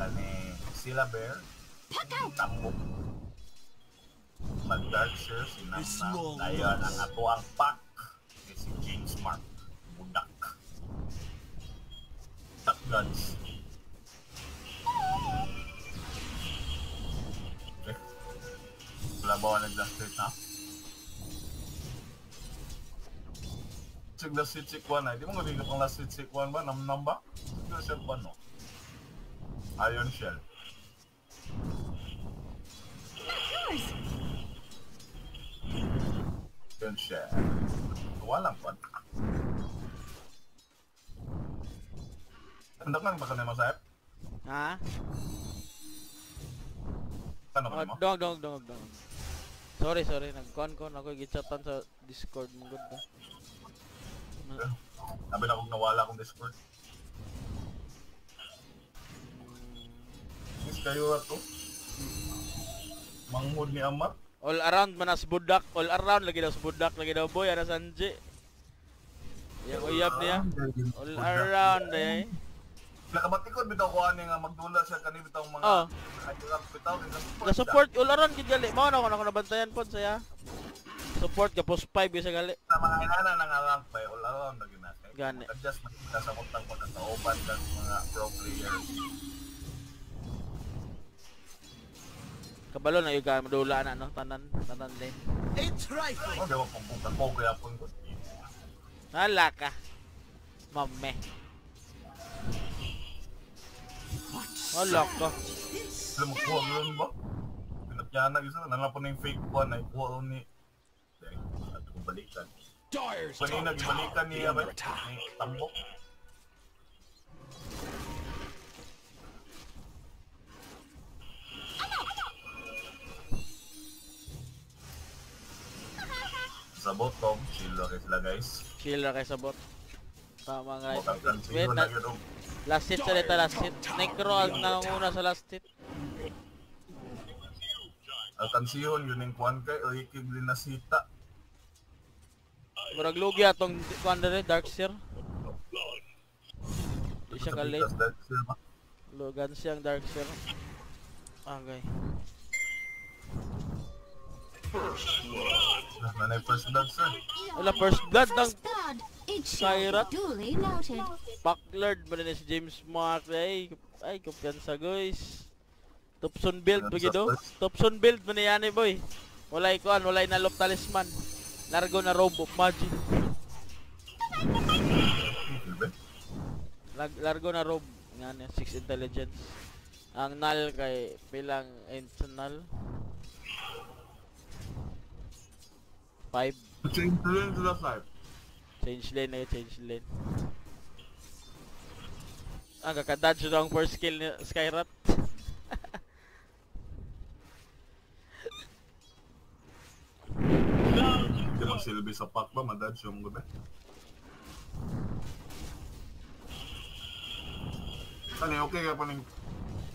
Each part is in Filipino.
kani Sila Bear, Tambok, Mag-Darkshire, si Namna, dayon ang ato ang pack, kay si James Mark, Budak. Duck Guns. Okay. Wala ba ako nag-last hit na? Sig last hit si Kwan ay, di mo nga kung last hit si Kwan ba? Nam-nam ba? Siguro siya Kwan no? Iron Shell. Iron Shell. Walang Kwan. Tanda ka ba ka na masayap? Ha? Ano ka mo? dong dong dong dong. Sorry, sorry. Nag-con con ako gichatan sa Discord mo gud ba. Sabi na kung nawala akong Discord. Kayo ato. Mangmod ni Amat. All around manas budak, all around lagi daw sa budak, lagi daw boy ana sanji. Yang uyab niya. All around eh. Nakabatikod bitaw ko ani nga magdula siya kani bitaw mga Oh. Ayun, bitaw din Na support all around gid gali. Mao na ko na nabantayan pod saya. Support ka post 5 sa gali. sa mga inana nang alang pa all around na ginatay. Gani. Adjust man sa mutang ko sa uban kag mga pro players. Kabalo na yung madula na no tanan tanan din. Oh, di ba kung punta ko kaya pun ko. Hala ka. Mame. Hala ka. Sila magkuha yun ba? Pinatyanan isa na po na yung fake one ay kuha ni at ko balikan. Dyer's Kanina gibalikan niya ba? under Sa bottom, chill lang kayo sila guys. Chill ra kay sabot. Tama nga. Mukhang Wait, na, na yun. oh. last hit sa dita last hit. Necro ang nangunguna sa last hit. Ang kansihon yun yung kuhan kay o ikig linasita. Murag lugi atong kuan dere Darkseer. Di siya ka late. Because that's uh, Lugan siyang Darkseer. Okay. Nanay first blood sir. Wala first blood ng First blood. Noted. Backlord ba na si James Mark ay ay kumpiyansa guys. Topson build ba gido? Topson build man yan eh boy. Walay kuan, walay na lop talisman. Largo na robe of magic. Lag, largo na robe nga niya 6 intelligence. Ang null kay pilang internal 5 Change to yun sila snipe. change lane yun, change lane. Ang kakadodge daw ang first skill ni Skyrat. Hindi magsilbi sa pack ba, madadge yung gabi. Kani, okay ka pa ning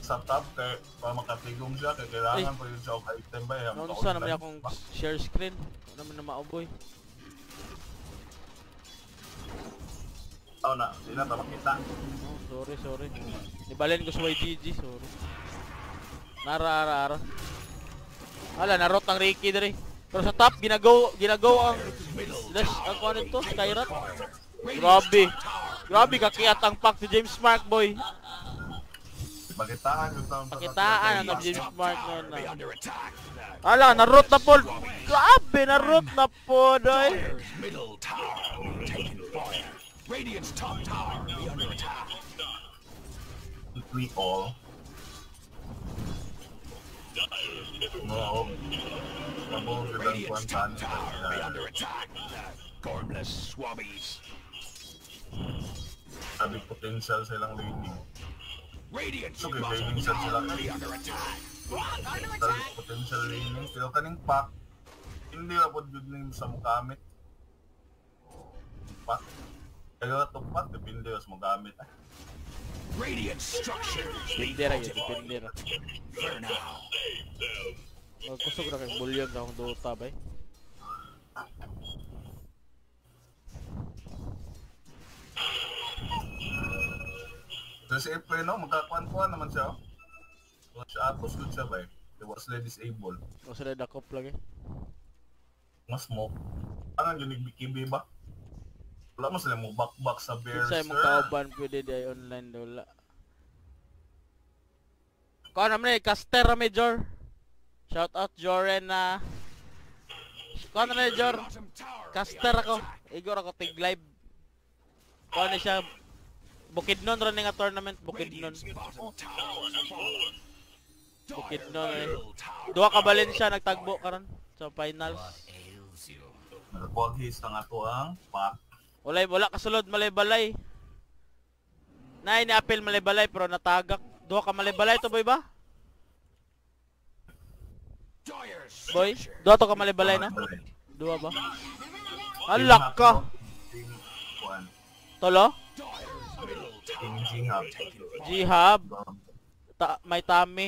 sa top kay para makatigom siya kay kailangan pa yun siya og item ba eh. Ano sa naman akong share screen? Ano naman na mauboy? Oh na, di na ta makita. Oh, sorry, sorry. Nibalin ko sa YGG, sorry. Nara, ara, ara. Ala, narot ang Ricky dere. Pero sa top, ginagaw, ginagaw ang Dash, ang kung ano to, Skyrat. Grabe. Grabe, kakiyat ang pack si James Mark, boy. Pakitaan yung taon Pakitaan ang James Mark Be na. Ala, narot na po. Grabe, narot na po, doy. Radiant's top tower be under attack. We all. Ng Radiant's top tower be under attack. Gormless swabbies. Sabi potential sa ilang Okay, bottom raining set sila. attack. Sabi potential laning. Pero kaning pack, hindi na po good name sa mukamit. Pack. Kaya ito pack, depende sa mukamit. ah. Radiant structures be Depende ra yun, fortified. depende ra. For now. Magkusog ra kay bulyon na akong Dota, bay. So si Epe, no, magkakuan-kuan naman siya. oh. Kung siya atos good siya ba eh. Di ba sila disable. O sila dakop lagi. Mas smoke. Ano yun, nagbikibi ba? Wala mo sila mo back-back sa bear, sir. mong kauban pwede di online daw wala. Kuha naman eh, caster rami Jor. Shout out Joren na. Kuha naman eh Jor. Caster ako. Igor ako tig live. Kuha na siya. Bukidnon rin nga tournament. Bukidnon. Bukidnon eh. Duha ka balin siya nagtagbo karon sa finals. ails you? Nagkuhag his ng ato ang pack. Walay wala kasulod malay balay. Nay ni apel malay balay pero natagak. Duha ka malay balay to boy ba? Boy, duha to ka malay balay na. Duha ba? Alak ka. Tolo? Dire's middle King tower Jihab. taken fire. Jihab. Ta may tami.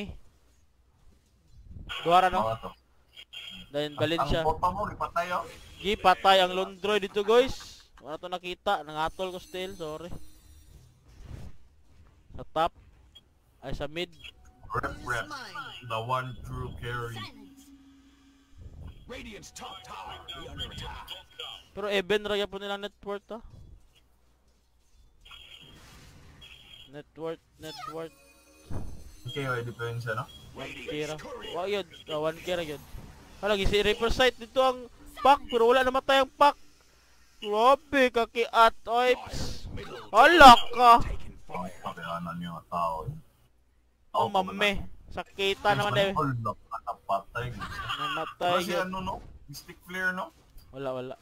Duha ra no? Dahil siya. Ang bota mo, ipatay oh. Gi patay ang Londroy dito guys. Wala to nakita, nangatol ko still, sorry. Sa top. Ay sa mid. Rep rep. The one true carry. Radiant's top tower. Pero even ra po nila net worth ah. Net worth, net worth. Okay, okay, depensa no? 1k ra. Wa yun, ah, 1k ra yun. Hala, gisi Reaper Sight dito ang pack, pero wala namatay ang pack. Grabe, kakiat, oips. Hala ka! pakianan yung tao. Oh, mame. Sakita naman eh. All lock at patay. Namatay Kasi ano no? Mystic Flare no? Wala, wala.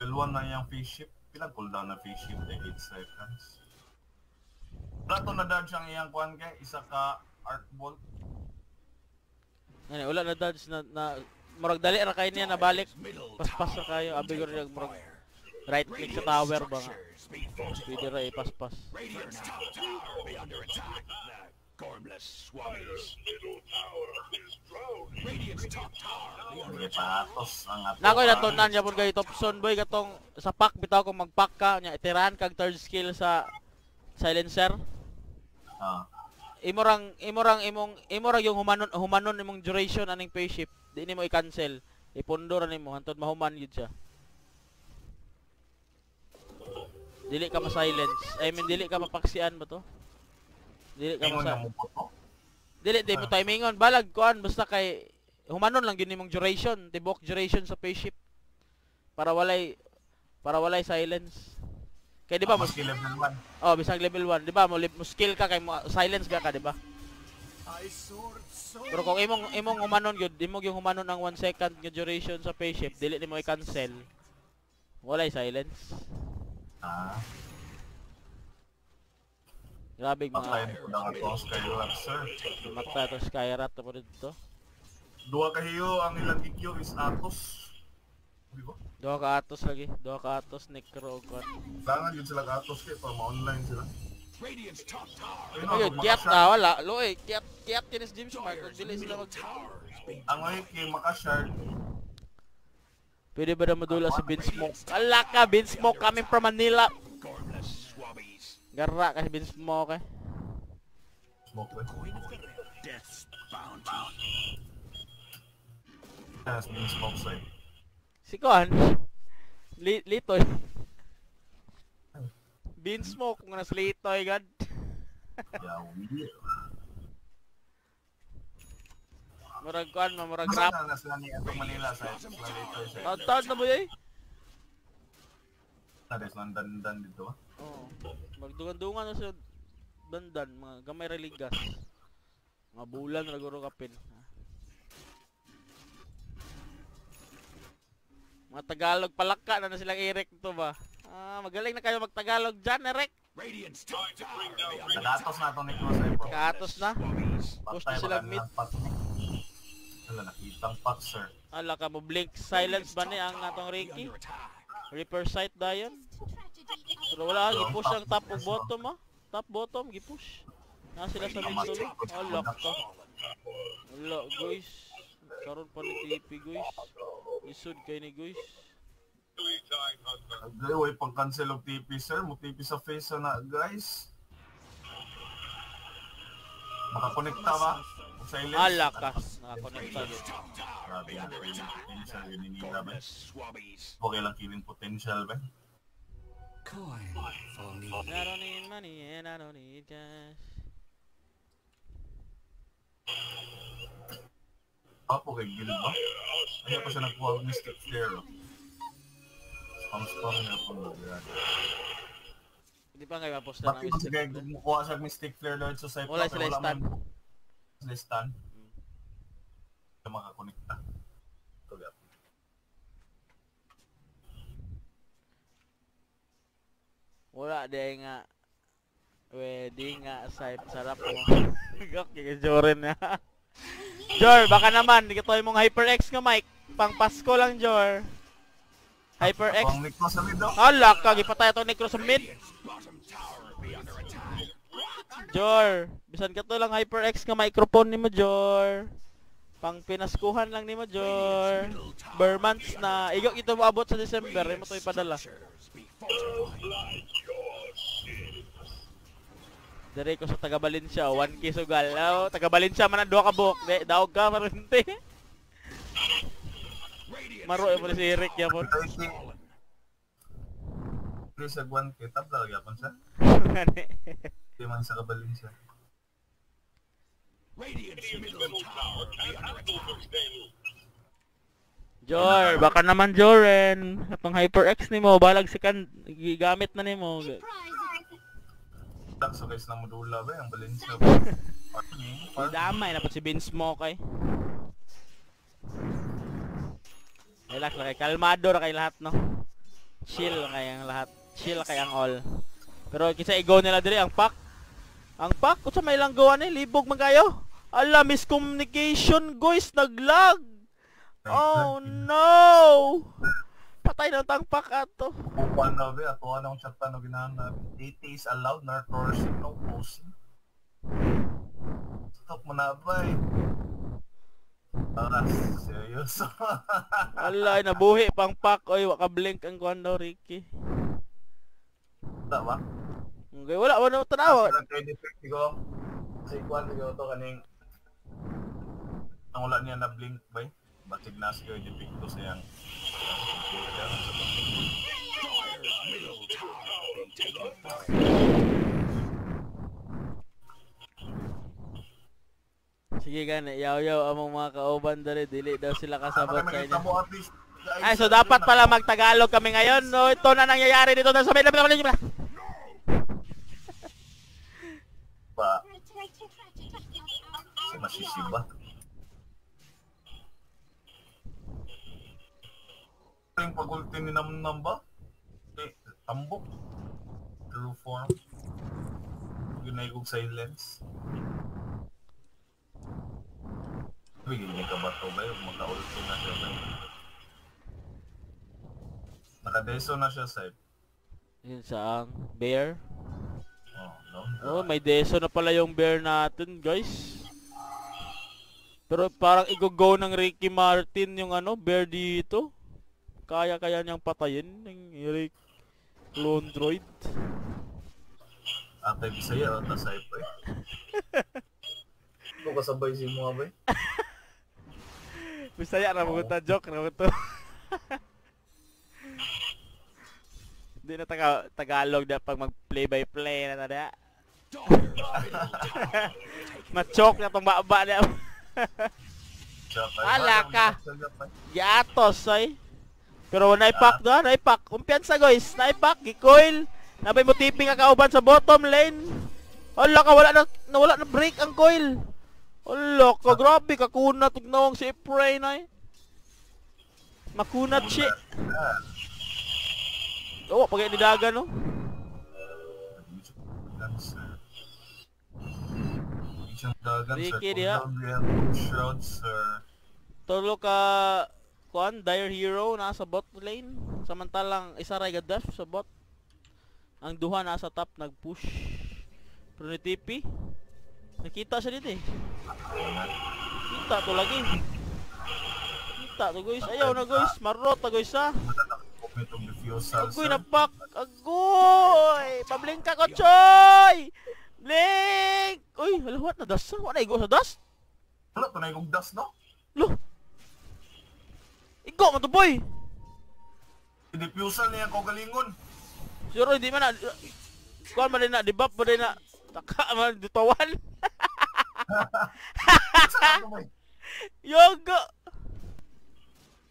1 na yung face shift. Pilang cooldown na face shift ay 8 seconds. Wala to na dodge ang iyang kuhan kay isa ka arc bolt. Ngani, wala na dodge na, na murag dali ra kay niya nabalik. Paspas na tower kayo, abi ko rin murag right click sa tower ba nga. Pwede ra ipaspas. Radiant's top tower be under attack. Gormless swabbies. Radiant's top tower be under May attack. patos ang ato. Nakoy natunan niya pud kay Topson boy katong sa pack bitaw ko magpack ka nya itirahan kag third skill sa silencer. Ah, Imorang imorang imong imorang yung humanon humanon imong duration aning phase shift. Di nimo i-cancel. Ipundo ra nimo hantod mahuman gyud siya. Dili ka ma-silence. I mean dili ka mapaksian ba to? Dili ka mo po to. Dili di mo timingon balag kuan basta kay humanon lang gyud nimong duration, tibok duration sa phase shift. Para walay para walay silence. Kay di ba Ah, mas maski level 1. oh bisag level 1, di ba mo, mo skill ka kay mo silence ka ka, di ba? Pero kung imong imong humanon gyud, imong yung humanon ang 1 second nga duration sa phase shift, dili nimo i-cancel. Walay silence. Ah, Grabe mga patayin ko na ato ang Skyward, sir. mata to Skyrat to dito. Dua kahiyo ang ilang GQ is Atos. Di ba? Duha ka atos lagi, duha ka atos necro kuan. Kailangan yun sila ka Atos kay para ma-online sila. Ayun kiat makasya- na wala. Loy, kiat kiat kinis James Mark, Dire's dili sila mag is Ang ay kay Makashard, Pwede ba na madula si Bin Smoke? Ala ka, Bin Smoke coming from Manila. Garra kasi Bin Smoke eh. smoke ba? Death's bounty. Has been smoke side. Si Kuan. Li Litoy. Bin Smoke nga nas Litoy god. Yeah, weird. Murag Kuan, murag rap. na sila ni Ato Manila sa Taon na ba yay? na des dandan dito. ah. Oo. Magdungan-dungan na siya dandan, mga gamay ra ligas. Mga bulan ra guro kapin. Mga Tagalog palaka na na silang Eric to ba? Ah, magaling na kayo mag-Tagalog dyan, Eric. Radiant's top tower be under Nagatos na ito ni Cross ay bro. Katos na. na sila mid. ng pat. Wala nakitang pat sir. Ala ka mo blink silence ba ni ang atong Ricky? Reaper sight dayon. Pero wala gi-push ang top ug bottom ah. Top bottom gi-push. Na sila sa mid solo. Ala ka. Wala guys. Karon pa ni TP guys. Isud kay ni guys. Agay, way pang cancel og TP sir. Mo TP sa face na guys. Makakonekta ba? Silence. Ala ka. Nakakonekta yun. Grabe yung potential yun ni Nila ba? Okay lang killing potential ba? Coin for me. I don't need money and I don't need cash. Apo kay Gil ba? Ayaw pa siya nagkuha ng Mystic Flare. oh. Spam spam niya po nagyan. Hindi pa kayo maposta ng Bakit kasi Mystic kaya Flare. kumukuha siya ng Mystic Flare Lord sa site Wala sila stun. Sila stun. Siya makakonekta. Ito gap. Wala di nga. Pwede nga sa sarap mo. Gak kay Joren na. Jor, baka naman gitoy mong HyperX nga mic. Pang Pasko lang Jor. HyperX. Pang Nick sa mid oh. Hala ka gipatay ato necro sa mid. Jor, bisan ka to lang HyperX nga microphone nimo Jor. Pang pinaskuhan lang nimo Jor. Bermans na igo ito moabot sa December, imo to ipadala. Dire ko sa taga Valencia, 1k sugal. Oh, taga Valencia man ang duha ka buhok. Di, daog ka marinti. Maro mo si Eric yapon. Please sa Guan kita talaga yapon siya. Di man sa attack. Jor, baka naman Joren. Atong HyperX nimo, balag si kan gigamit na nimo. Prize. Tak so guys na modula ba yung Valencia ba? Damay na po si Vince mo kay. Relax lang kay kalmado ra kay lahat no. Chill kay ang lahat. Chill kay ang all. Pero kinsa i-go nila diri ang pack. Ang pack unsa may lang gawa ni libog man kayo. Ala miscommunication guys naglag. Oh no. Patay na tang pack ato. Upan na ba? Ato anong chat na ginahanap. 80 is allowed, na torsion, no posting. Stop mo na ba eh. Ah, seryoso. Ala nabuhi pang pack oy wa ka blink ang kuan daw Ricky. Wala ba? Okay, wala wala tanawa. Nag-defect ko. Kasi kuhan ko to kaning ang wala niya na blink ba? eh? Batig na siya yung ko sa yang. Sige gani, yaw-yaw among mga kauban dali, dili daw sila kasabot sa inyo. Ay, so dapat pala magtagalog kami ngayon. No, ito na nangyayari dito sa may lapit ba? Si masisiba. Ito yung pag-ulti ni Namnam ba? Eh, tambok. True form. Ginay kong silence. Bigyan niya ka ba ito ba yung maka-ulti na siya ba? Nakadeso na siya sa Yun saang bear. Oh, no? Oh, may deso na pala yung bear natin, guys. Pero parang i-go ng Ricky Martin yung ano, bear dito. Kaya-kaya niyang patayin ng Eric clone droid. Ate Bisaya o tasay pa eh. Ito kasabay si mga ba eh. Bisaya na mo ta joke na mo to. Hindi na taga Tagalog na pag mag play by play na na. Taken Ma-choke na tong baba niya. Siya pa. Ala Parang ka. masagap pa eh. Pero naipak do, naipak. Kumpiyansa guys, naipak gikoil. Nabay mo tipping ka kauban sa bottom lane. Ala ka wala na nawala na break ang coil. Ala ka grabe ka kunat ug nawang si Prey na. Makunat si. Oh, pag ni daga no. Ricky, Kung diha. down we have two shrouds sir. Tulo ka kuan Dire Hero nasa bot lane. Samantalang isa ray ga dash sa bot. Ang duha nasa top nag-push. Pero ni TP nakita siya dito eh. Kita to lagi. Kita to guys. Ayaw na guys. Marot na guys ha. Refusal Agoy na pak. Agoy. Pablink ka ko choy. Blink. Uy, halawa What na dust? What na igo sa dust? Wala, tunay kong dust, no? Lo. Igo man to boy. Diffusal niya ko galingon. Sure hindi man na Kuan man na debuff man na taka man dutawan. Mo? Yoga.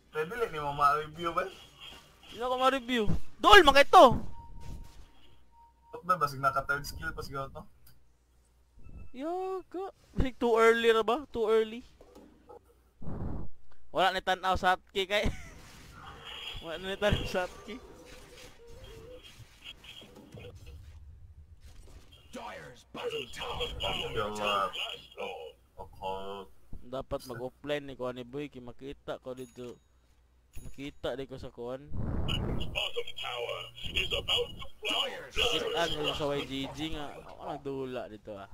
Pwede lang, ni mo ma-review ba? Hindi ko ma-review. Dol mga ito. Tok na, basig naka third skill pa sigaw to. Yoga. Like too early ra ba? Too early. Wala ni tanaw sa hatki kay. Wala ni tanaw sa hatki. Dyer's bottom tower under Gawa. attack. Occult. Dapat mag-offline ni kuan ni boy kay makita ko dito. Makita di ko sa kuan. Kitaan ko sa YGG nga. Ako nagdula dito ah.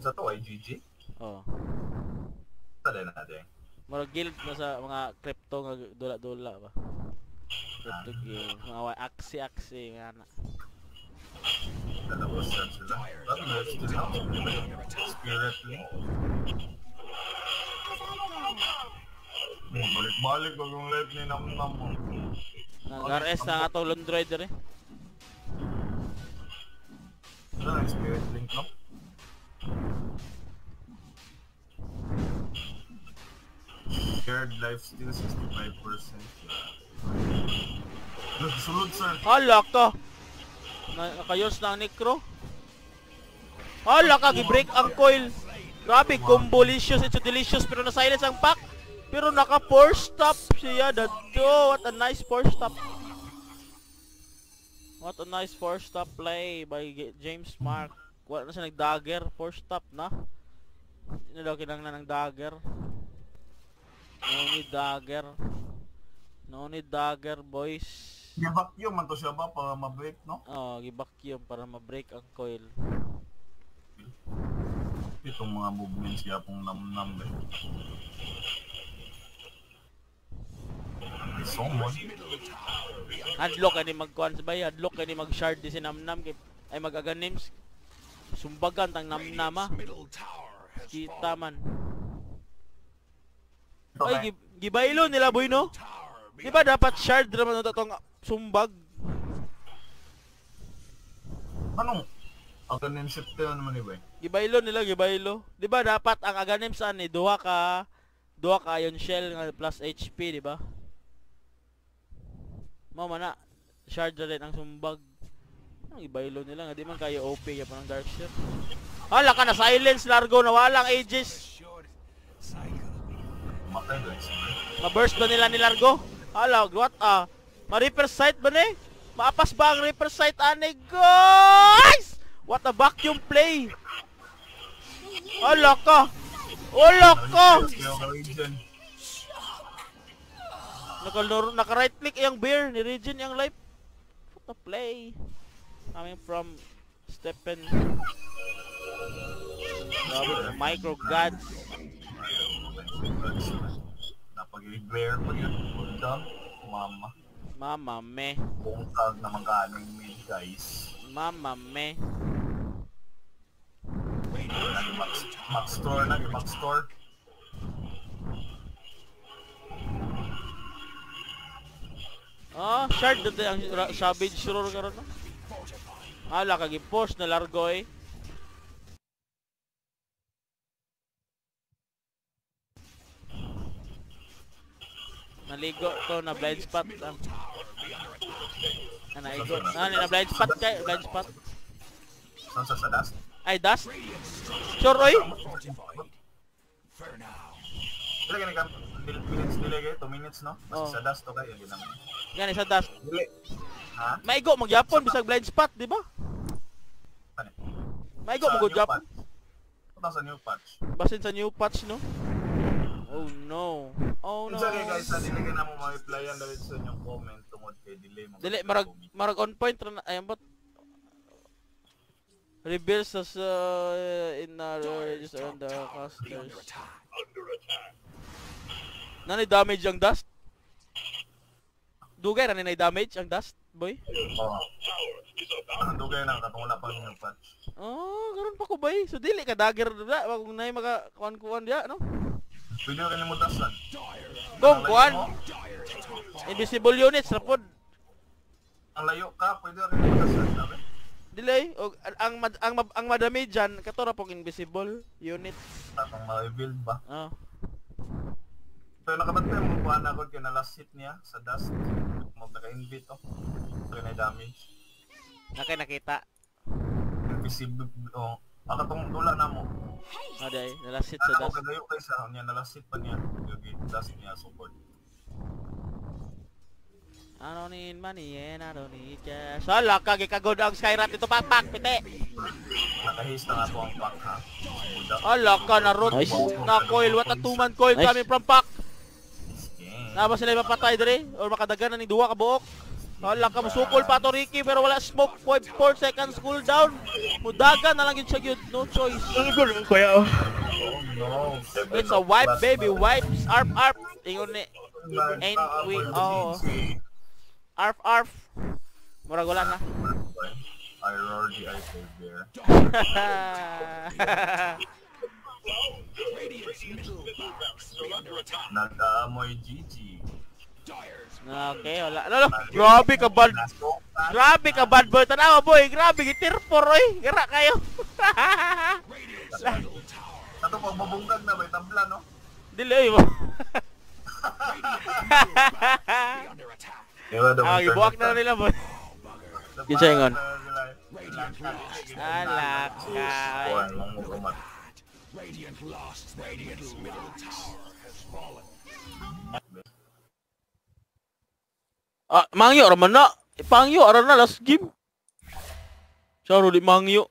Sa to, IGG. Oh. Sa din natin. Murag guild na sa mga crypto nga dula-dula ba. Crypto game. Mga wa- aksi-aksi nga na. Tapos yan sila. Still na? Spirit Link. Balik-balik ko yung life ni Nam Nam mo. Nag-RS na nga to Londroid rin. Ano ang Spirit Link, no? Shared life still 65%. Look, sulod sir. Hala ka! Na nakayos na ang necro. Hala ka, gi-break ang coil. Grabe, combo licious, it's delicious, pero na-silence ang pack. Pero naka force stop siya dadto. What a nice force stop. What a nice force stop play by James Mark. Wala na siya nag-dagger, force stop na. Sino daw kinanglan ng dagger? No need dagger. No need dagger, boys. Gi-vacuum man to siya ba para ma-break, no? Oh, gi-vacuum para ma-break ang coil. Itong mga movements siya pong nam-nam eh. Someone. Hadlock ani magkuan sa bay, hadlock ani mag-shard di si Namnam kay ay mag-aganims. Sumbagan tang Namnama. Kita man. Ay kay, gi- gibaylo nila boy no? Di ba dapat shard naman ito tong sumbag? anong? Aganin ship tayo naman eh, boy. Gibaylo nila, gibaylo. Di ba dapat ang aganims ani duha ka duha ka ion shell nga plus HP, di ba? Mao man na shard na rin ang sumbag. Ang ibaylo nila nga di man kayo OP ya pa ng dark ship. Hala ka na silence largo na walang ages. Matay guys. Ma-burst ba nila ni largo? Hala, what ah? Ma-reaper sight ba ni? Maapas ba ang reaper sight ani guys? What a vacuum play. Hala ka. Hala ka. Dyan. Naka, click yung bear ni Regin yung life. What a play. Coming from Stephen. Micro gods. Napag-i-glare pa yun. Hold on. Mama. Mama me. Buong tag na mag-aning mid guys. Mama me. Naging max, max store, naging max store. Ah, shard dito ang savage roar karon no. Hala kagi post na largo eh. Naligo to na blind spot lang. Ana igo. Ah, na blind spot kay blind spot. Sa sa dust? Ay dust. Sure oy. Dili ka nag minutes dili kayo, 2 minutes no? Basta Oh. sa dust to kayo, hindi naman. Gani sa dust. Dili. Ha? Maigo magyapon bisag blind spot, di ba? Ano? Maigo patch. Punta sa new patch. Basin sa new patch no. Oh no. Oh no. Unsa kay guys, sa dili na mo ma-replyan dahil sa inyong comment tungod kay delay mo. Dili marag marag on point ra na ayan ba? Reveals us uh, in our just around the casters. Nani damage ang dust? Dugay ra ni damage ang dust? boy? Oo. Dugay na, katong wala pa yung patch. Oh, karon pa ko bay. So dili ka dagger da, wag nay maka kuan-kuan dia, no? Pwede ni mo dasan. Kung kuan, mo, invisible units ra pod. Ang layo ka, pwede ni mo dasan. Sabi? Delay og ang ang ang, ang madami diyan kato ra pong invisible unit. Tatong ma-build ba? Oh. Pero nakabantay mo kuha na ako kaya na last hit niya sa dust. Mag naka-invite oh. So na damage. Nakay nakita. Invisible oh. Ang katong dula na mo. Oh, day, nalasit sa Ano dust. kagayo kay sa niya na last hit pa niya. Gagi dust niya support. I don't need money and I don't need cash. Sala ka gikagod ang Skyrat dito pakpak pite. Nakahis na nga po ang pack ha. Buda. Ala ka na root Nice. na coil what a two man coil Nice. coming from pack. Yeah. Na ba sila mapatay dire or makadagan na ning duha ka buok? Hala ka musukol pa to Ricky pero wala smoke 4 seconds cooldown. Mudagan na lang yun siya yun. No choice. Kuya, oh. Oh It's a wipe baby wipes arp arp. Ingon ni Ain't we? GG. arp arp. Murag wala na. I roar the ice there. Nag-aamoy GG. Dire's okay, wala. Lalo, grabe ka bad. Grabe ka bad boy. Tanawa boy, grabe gitirpor oy. Gara kayo. Sa to pag mabungkag na may tabla no. Dili mo. Ah, gibuak na nila boy. Kinsa ingon? Radiant lost. Alak ka. Radiant lost. Radiant's middle tower Ah, mangyo raman na. Pangyo ara na last game. Saro di mangyo.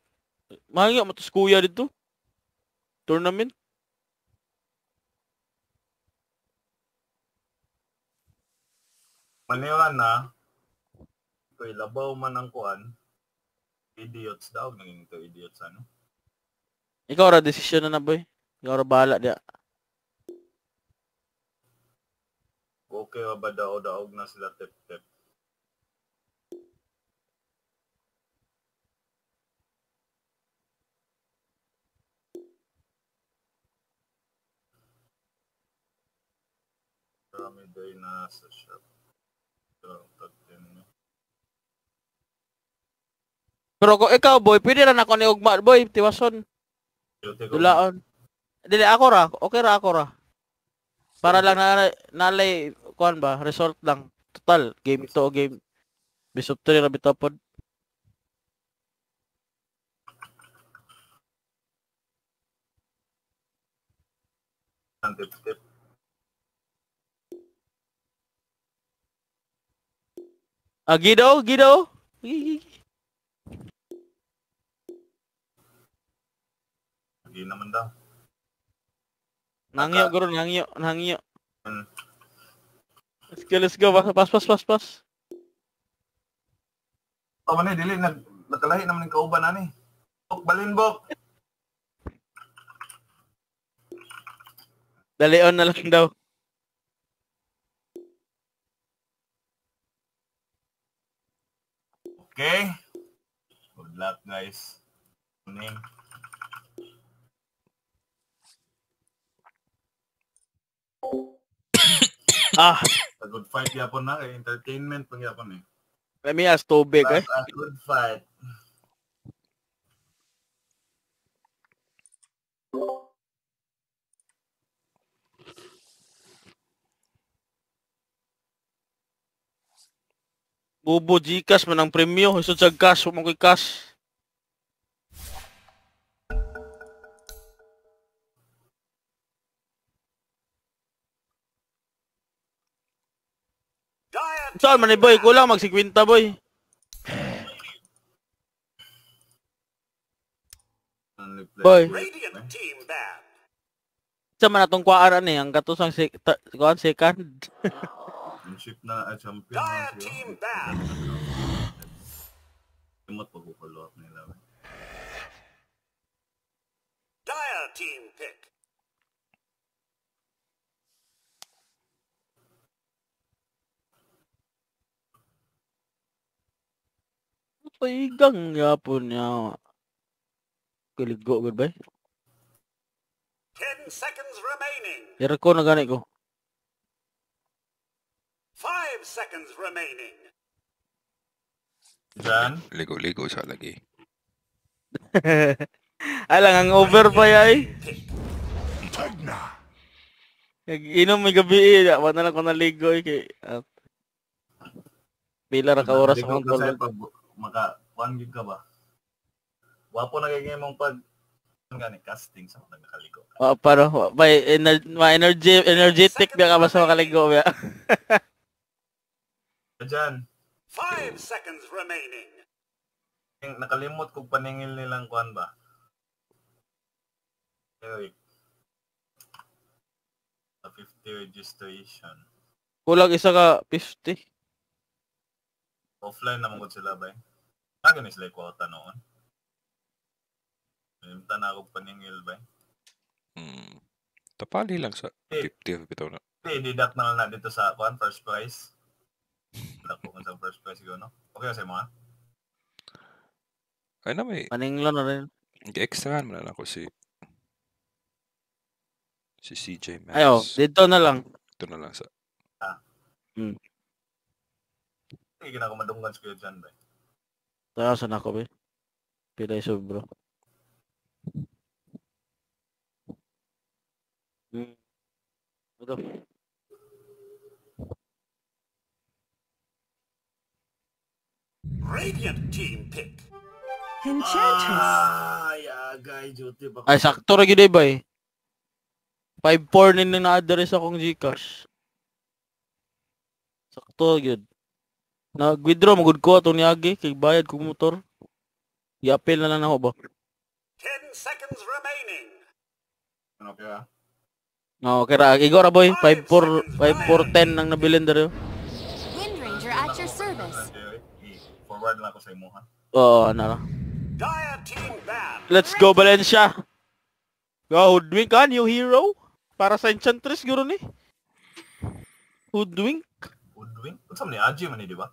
Mangyo matus kuya dito. Tournament. Maniwan na. Kay labaw man ang kuan. Idiots daw naging to idiots ano. Ikaw ra desisyon na na boy. Ikaw ra bahala dia. Okay wa ba daw daog na sila tip tip. Marami day na sa shop. So. Pero kung ikaw boy, pwede ra na ko ni ugma boy, tiwason. Ko- Dulaon. Dili ako ra, okay ra ako ra. Para lang na nalay kuan ba, result lang. Total game to game. Of 3 ra bitapod. ang tip tip. Ah, Gido, Gido. Hindi naman daw. Nangyo guro, nangyo, nangyo. Hmm. Let's go, let's go. Pas, pas, pas, pas. Oh, man, dili nag nagkalahi naman ng kauban ani. Bok balin bok. Dalion na lang daw. Okay. Good luck guys. Name. Ah, A good fight yapon na kay entertainment pang yapon eh. let me ask tubig eh. A good fight. Bubo Gcash man ang premyo. Isod sa cash, mo ko'y cash. Saan man ni boy? Kulang mag 50 boy. Boy. Sa man atong kuwaaran eh. Ang katusang sek ta- kuwan second. Championship na at champion na Dire team banned. Imot pag-follow up nila. Dire team pick. Tuigang yapon niya. Kiligo, good ba? Ten seconds remaining. Yara ko na gani ko. Five seconds remaining. Dyan. Ligo-ligo siya lagi. Alang ang over pa yay. Pick. Tagna. Inom may gabi eh. Wa na lang ko naligo eh. Kay, at, pila ra ka oras akong tulog. Maka one gig ka ba? Wapo na kaya mong pag gani casting sa mga nakaligo. Oh, pero may ener ma energy energetic ba ka ba sa makaligo ba? Diyan, Five seconds remaining. nakalimot kog paningil nilang kuan ba? Anyway, sa 50 registration. Kulang isa ka 50. Offline naman ko sila ba? Lagi ni sila quota noon. Limta na ako paningil ba? Hmm. Tapali lang sa Eh. 50 bitaw na. Hindi, didak na lang na dito sa kuan first prize. Dako ko sa first prize ko, no? Okay sa mga? Ay na may Paninglo na rin. extra man na ako si si CJ Max. Ayo, dito na lang. Ito na lang sa Hindi, kinakamadunggan ko yun dyan ba? Taas na ako be. Pila iso bro. Hmm. Ito. Radiant team pick. Enchantress. Ay, agay, ba? Ay, sakto ra eh, bay. 5-4 nin na address akong Gcash. Sakto gyud. Nag-withdraw magud ko atong niagi kay bayad kong motor. I-appeal na lang ako ba? Ten seconds remaining. Ano kaya? Oo, okay ra. Igo ra boy. 5-4 5-4-10 ang nabilin dere. Wind Ranger at your service. Forward lang ako sa imo ha. Oo, ano ra. Dire team ban. Let's go Valencia. Go, Hoodwink ka, new hero. Para sa Enchantress guro ni. Hoodwink. Woodwing? Kung saan ni Aji man ni, di ba?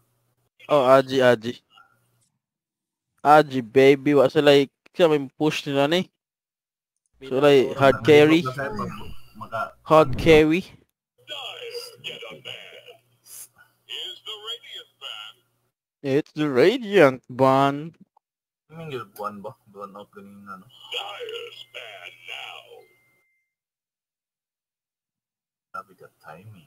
Oh, Aji, Aji. Aji, baby. Wa sila like, siya may push nila ni. So like, hard carry. Hard carry. It's the Radiant Bond. Mingil kuan ba? Doon out ganina no. Sabi ka timing.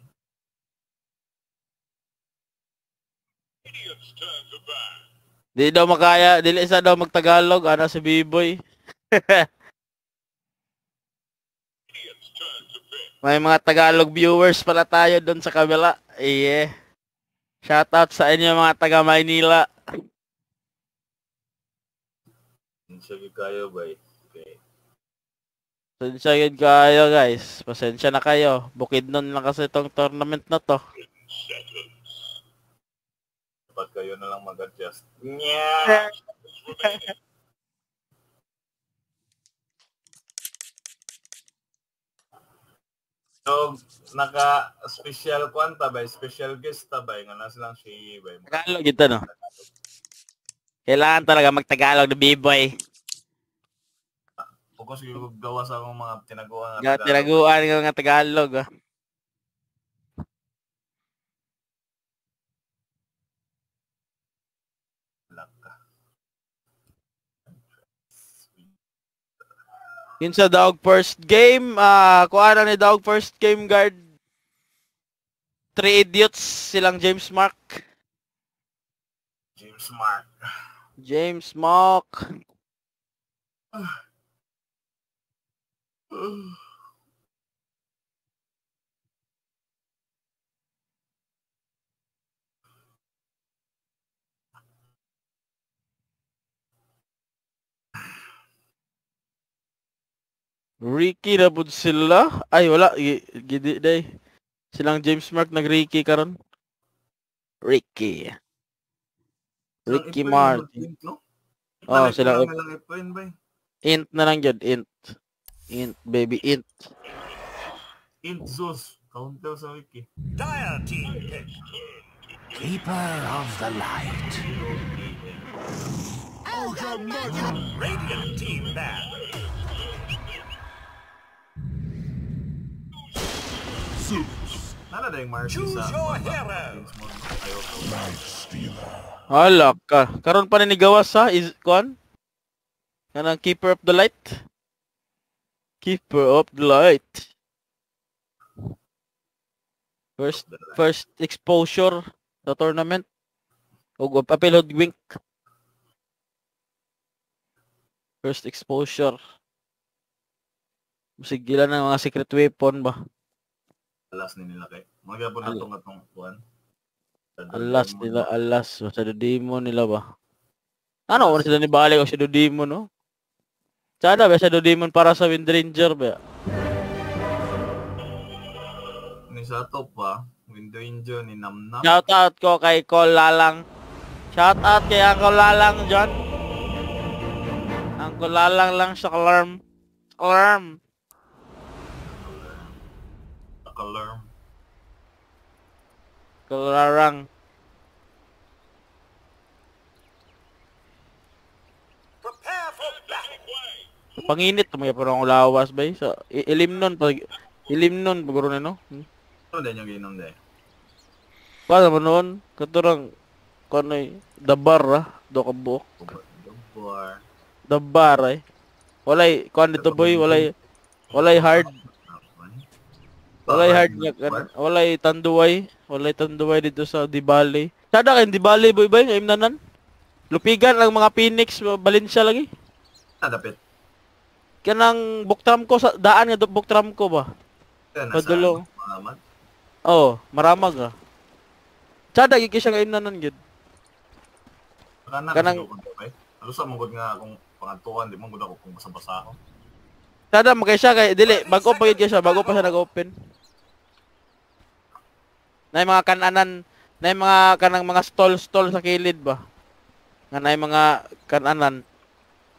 Di daw makaya, dili isa daw magtagalog, ana si B-boy. May mga Tagalog viewers pala tayo doon sa kabila. Iye. Shoutout sa inyo mga taga Maynila. Sige kayo ba? Okay. Pasensya yun kayo guys. Pasensya na kayo. Bukid nun lang kasi itong tournament na to. Dapat kayo na lang mag-adjust. Yeah. So, naka-special kuan ta ba? Special guest ta ba? Nga na silang si ba? Tagalog ito no. Kailangan talaga magtagalog na B-boy. Focus yung gawa sa akong mga tinaguan Nga tinaguan ng mga Tagalog. Ah. Yun sa dog first game. Ah, kuha na ni dog first game guard. Three idiots silang James Mark. James Mark. James Mark. Ricky na pud sila. Ay wala gi- gidi day. Silang James Mark nag-Ricky karon. Ricky. Ricky Martin. no? Oh, sila? Int na lang yun, int. Int, baby, int. Int Zeus. Counter sa wiki. Dire team pick. Keeper of the light. Radiant team back. Nana na yung Marcy sa... Hala ka. Karon pa ni gawas sa is kuan? Kanang keeper of the light. Keeper of the light. First first exposure sa tournament. Ug apel wink. First exposure. Sige ng mga secret weapon ba? Alas ni nila kay. Mga po na itong atong kuan. Alas nila, alas. Sa demon nila ba? Ano, wala sila ni Balik o Shadow Demon, no? Sana ba Shadow Demon para sa Wind Ranger ba? Ni sa to pa. Window Angel ni Namnam. Shout out ko kay Col Lalang. Shout out kay Uncle Lalang, John. Uncle Lalang lang sa alarm. Alarm. Alarm. Uncle Larang. Prepare for battle. Panginit, may parang lawas ba? eh? Sa ilim nun, pag ilim nun, paguro na, no? Hmm. Ano din yung ginom de? Paano mo noon? Katurang, kung ano dabar ah, do ka buok. Bar. Dabar eh. Walay, kung dito boy, walay, walay hard, walay hard nga, kan- walay tanduway, walay tanduway dito sa Dibali. Sada kay Dibali boy boy, ngayon nanan. Lupigan ang mga Phoenix, Valencia lagi. Ah, dapit. Kanang buktram ko sa daan nga buktram ko ba? Kaya Padulong. Mahamad. Oh, maramag ah. Sada gigi siya ngayon nanan gid. Kanang Kanang- Ano sa mong nga akong pangantuan, di mo gud ako kung basa-basa ako. Sada magay siya kay dili bago pa gid siya, bago pa siya nag-open. Na yung mga kananan, na yung mga kanang mga stall-stall sa kilid ba? Nga na yung mga kananan.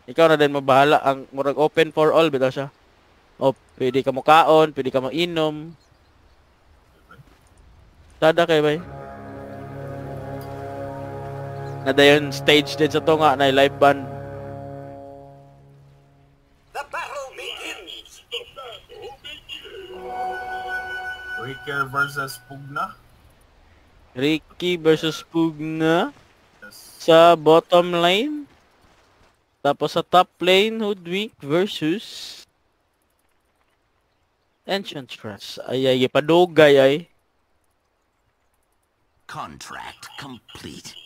Ikaw na din mabahala ang murag open for all bitaw siya. O pwede ka mo kaon, pwede ka mo inom. Sada kay bay. Na dayon stage din sa to nga na live band. The battle begins. Ricker versus Pugna. Ricky versus Pugna. Sa bottom lane. Tapos sa top lane, Hoodwink versus Ancient Trust. Ay, ay, padugay ay. Contract complete.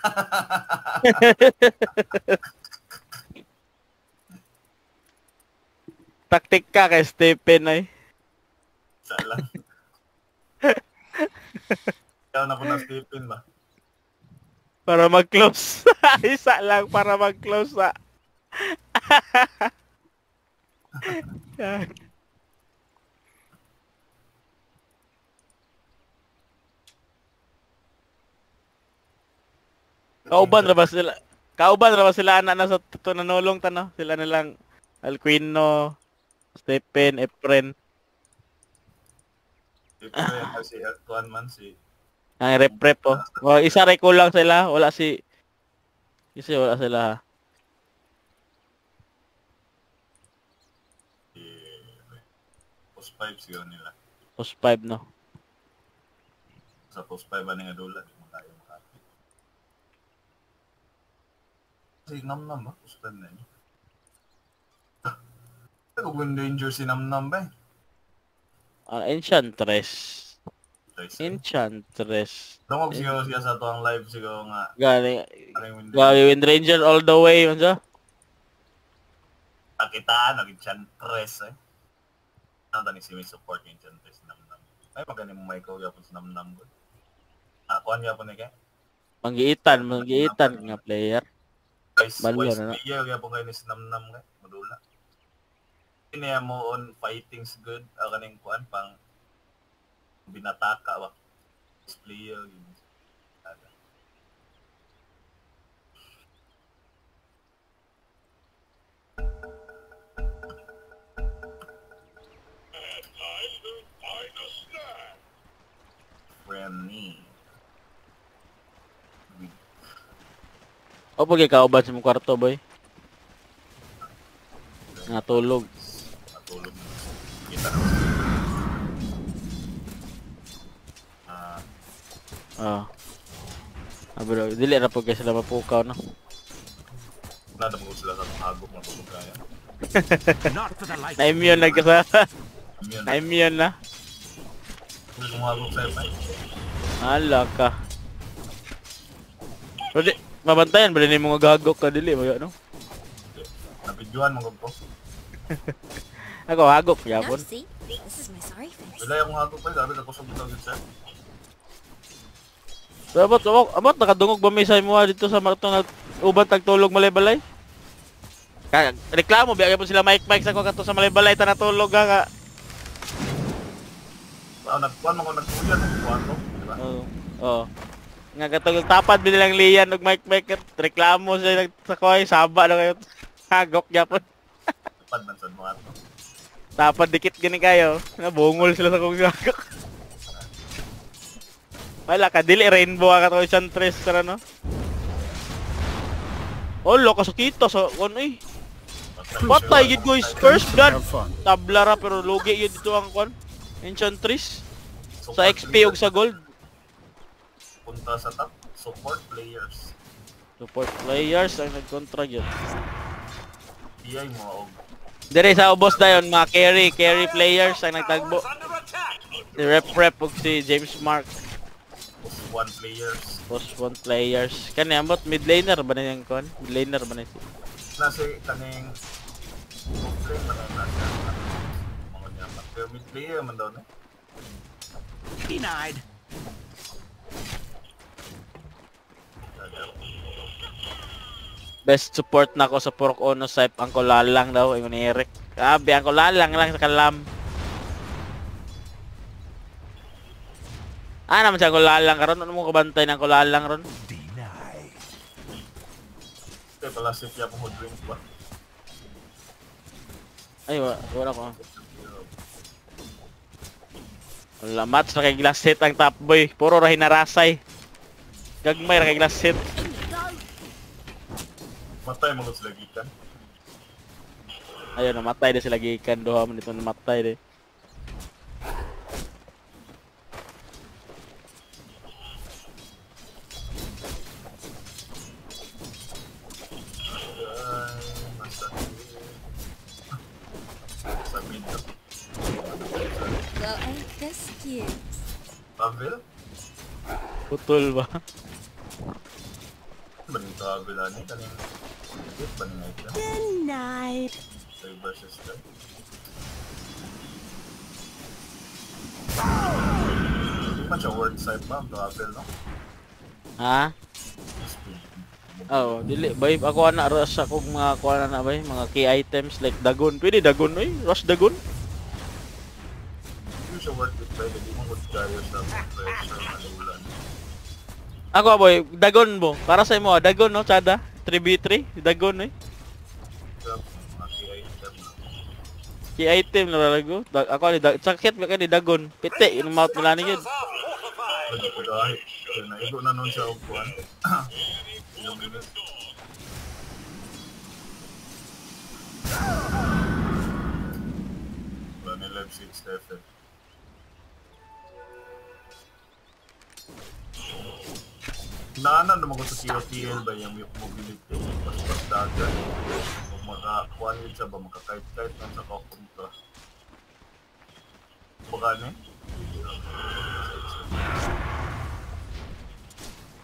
Taktik ka kay Stephen ay. Isa lang. Ikaw na po na Stephen ba? Para mag-close. Isa lang para mag-close ah. Kauban ra ba sila? Kauban ra ba sila anak na sa tuto nanulong tano? Sila na lang Alquino, Stephen, Efren. Stephen kasi Tuan man si Ang rep-rep oh. Oh, isa re lang sila, wala si Isa wala sila. ha. post 5 siguro nila. Post 5 no. Sa post 5 ba nga dula, di mo tayo makapit. Si Namnam ba? Post 5 na yun. Pero kung danger si Namnam ba eh. Ah, Enchantress. Guys, Enchantress. Tungog siguro siya sa tuwang live siguro nga. Gani Aling window. Gawi Wind Ranger all the way man siya. Pakitaan, naging chantres eh. Ano tani si may support yung chantres Namnam. Ay, magaling mo may kawya po sa Namnam ko. Ah, kuhan niya po ni kaya. Manggiitan, manggiitan nga player. Wise, Balo wise na na. player kaya po kayo ni Sinamnam nga. Madula kini mo on fighting's good o kaning kuan pang binataka wa display yun. Remy. O, pag ikaw ba sa mong kwarto, boy? Natulog. Ah. Ah, bro, dili ra po kay sila mapukaw no. nada mo sila sa hagok na tulog kaya. Not for the life Na na ka sa. Immune Na na. Hagok sa'yo pa. Ala ka. Di, mabantayan ba din yung mga gagok ka dili mo no? Nabidyohan mo ko. Ako hagok yapon. Wala yung hagok pa. Sabi ka kusog ito yun sa'yo. Abot, abot, abot nakadungog ba may sa mo dito sa na uban tagtulog malay-balay? Reklamo biya po sila Mike sa ko kato sa malay-balay ta natulog ka. Ah, nagkuhan mo ko nagkuyan. Nagkuhan ko. Diba? Oo. Oo. Nga katulog tapad binilang Mike Mike kat reklamo sa sa koy saba na kayo. Hagok yapon. Tapad man sa mga to. Tapad dikit gani kayo. Nabungol sila sa kong gagok. Wala ka dili rainbow ka to isang tres tara no. Oh, lo kasakita sa kon eh. Patay gid guys, first blood. Tabla ra pero lugi yun dito ang kon. Enchantress sa XP ug sa gold. Punta sa top. Support players. Support players ang nagkontra yun. PI mo og Dire sa ubos dayon mga carry, carry players ang nagtagbo. Si Rep Rep ug si James Mark. Post one players. Post one players. Kani ambot mid laner ba na yung kon? Mid laner ba na si? Nasi kaning complain man na nasa mga niya. Pero mid player man daw na. Denied. Best support na ako sa Pork Ono Sip ang kulalang daw ingon ni Eric. Grabe ang kulalang lang sa kalam. Ah naman siya kulalang karon ano mo kabantay ng kulalang ron? Kaya pala si Pia mo drink ba? Ay wa wala ko. Wala match na kay glass hit ang top boy. Puro ra hinarasay. Gagmay ra kay glass hit. Matay mo sila gikan. Ayun namatay din sila gikan duha man dito namatay din. Cute? Pavel? Putol ba? Baning Pavel ani kaning Dito ba nila ito? Denied. Play versus them. Man siya word side pa, Pavel, no? Ha? Oh, dili bay ako ana rush ako mga kuha na bay, mga key items like dagon. Pwede dagon oy, rush dagon. Siya worth it ba? Hindi mo good kayo sa pressure na ulan. Ako boy, dagon mo. Para sa imo, dagon no, tsada. 3v3, dagon oy. Kaya mga key item na. Key item na lalago. Dag ako ni dag sakit ba ni dagon. Piti yung mouth nila ni yun. Pwede ko dahil. Kaya naigo na nun siya og kuhan. Ilang minutes. Wala ni live 6 Stephen. Naanan naman ko sa COTL ba yung mobility pas pas dagat kung makakuha yun siya ba makakait-kait lang sa kapunta baka ni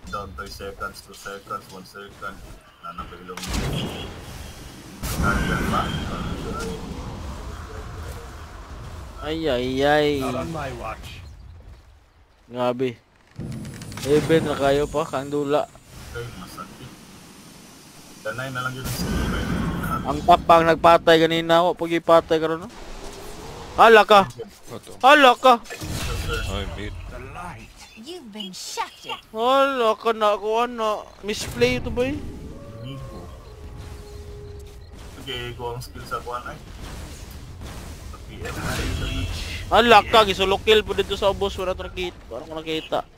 down 3 seconds 2 seconds 1 second nanapilong Nandyan ba? Ay ay ay. Not on my watch. Grabe. Even na kayo pa kang dula. Okay, masakit. Danay na lang yun. Ang papang nagpatay kanina, wa pag ipatay karon no. Hala ka. Hala ka. Ay, mid. The light. You've been shafted. Hala ka na ako ano. Misplay ito boy. Nico. Okay, go ang skill sa kuhan ay. Sa PM. Hala ka gisulokil po dito sa ubos wala to nakita. Parang ko nakita.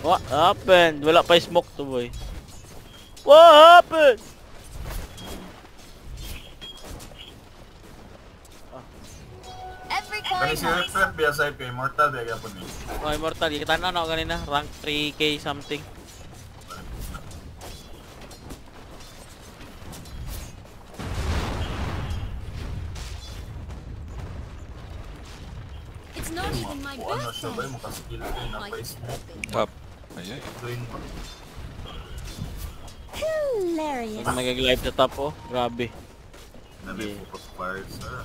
What happened? Wala pa smoke to boy. What happened? Every Kani si biya sa IP, immortal biya gapon ni. Oh, immortal. Kita na no kanina. Rank 3k something. It's not even my birthday. Top. Mo. Hilarious. Pag mag-live sa top oh. Grabe. Na may focus fire sir.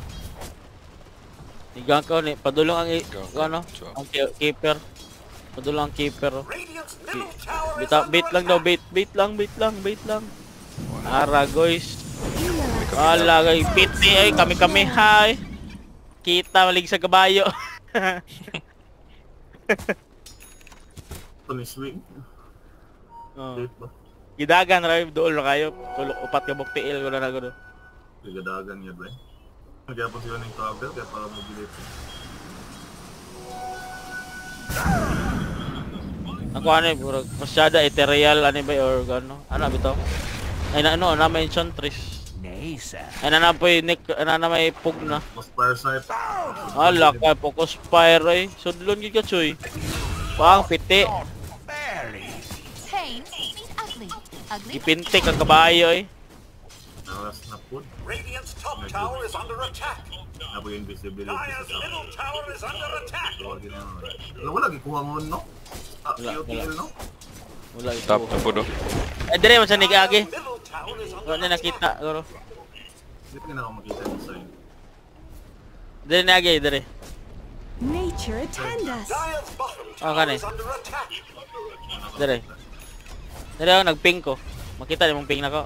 Higang ko ni. Padulong ang ano? Ang keeper. Padulong ang keeper oh. Bita, bait lang daw, bait, bait lang, bait lang, bait lang. Ara, guys. Healer. Ala, guys, piti ay, kami-kami, hi. Kita, malig sa kabayo. Ito ni swing. oh. Gidagan, drive, dool na kayo. Tulok, upat ka buk tiil, ko na na gano. Gagadagan niya ba eh. Magyapon sila ng travel kaya para mobility. Ako ano eh, puro, masyada ethereal, ano ba, or gano. Ano, bito? Ay, na, ano, na may enchantress. Sir. Ay, na na po yung nick, na na may pug na. Fire site. Ala, ka, focus fire, eh. Sudlon gid ka, choy. Pang, piti. Ipintik ang kabayo, eh. Naras na food. Radiant's top tower is under attack. Na po yung invisibility sa top. middle tower is under attack. Wala. Wala, wala gikuha mo no? Ah, Wala, QTL no? Wala ito. top na po do. Ay, dire, man sa nigagi. Wala na nakita, guro. Ko na ako makita yung sign. Dire nagi, dire. Nature attend us. Dire's bottom Ah, tower kani. is under attack. Dire. Ako nagping ko. Makita ni mong ping nako.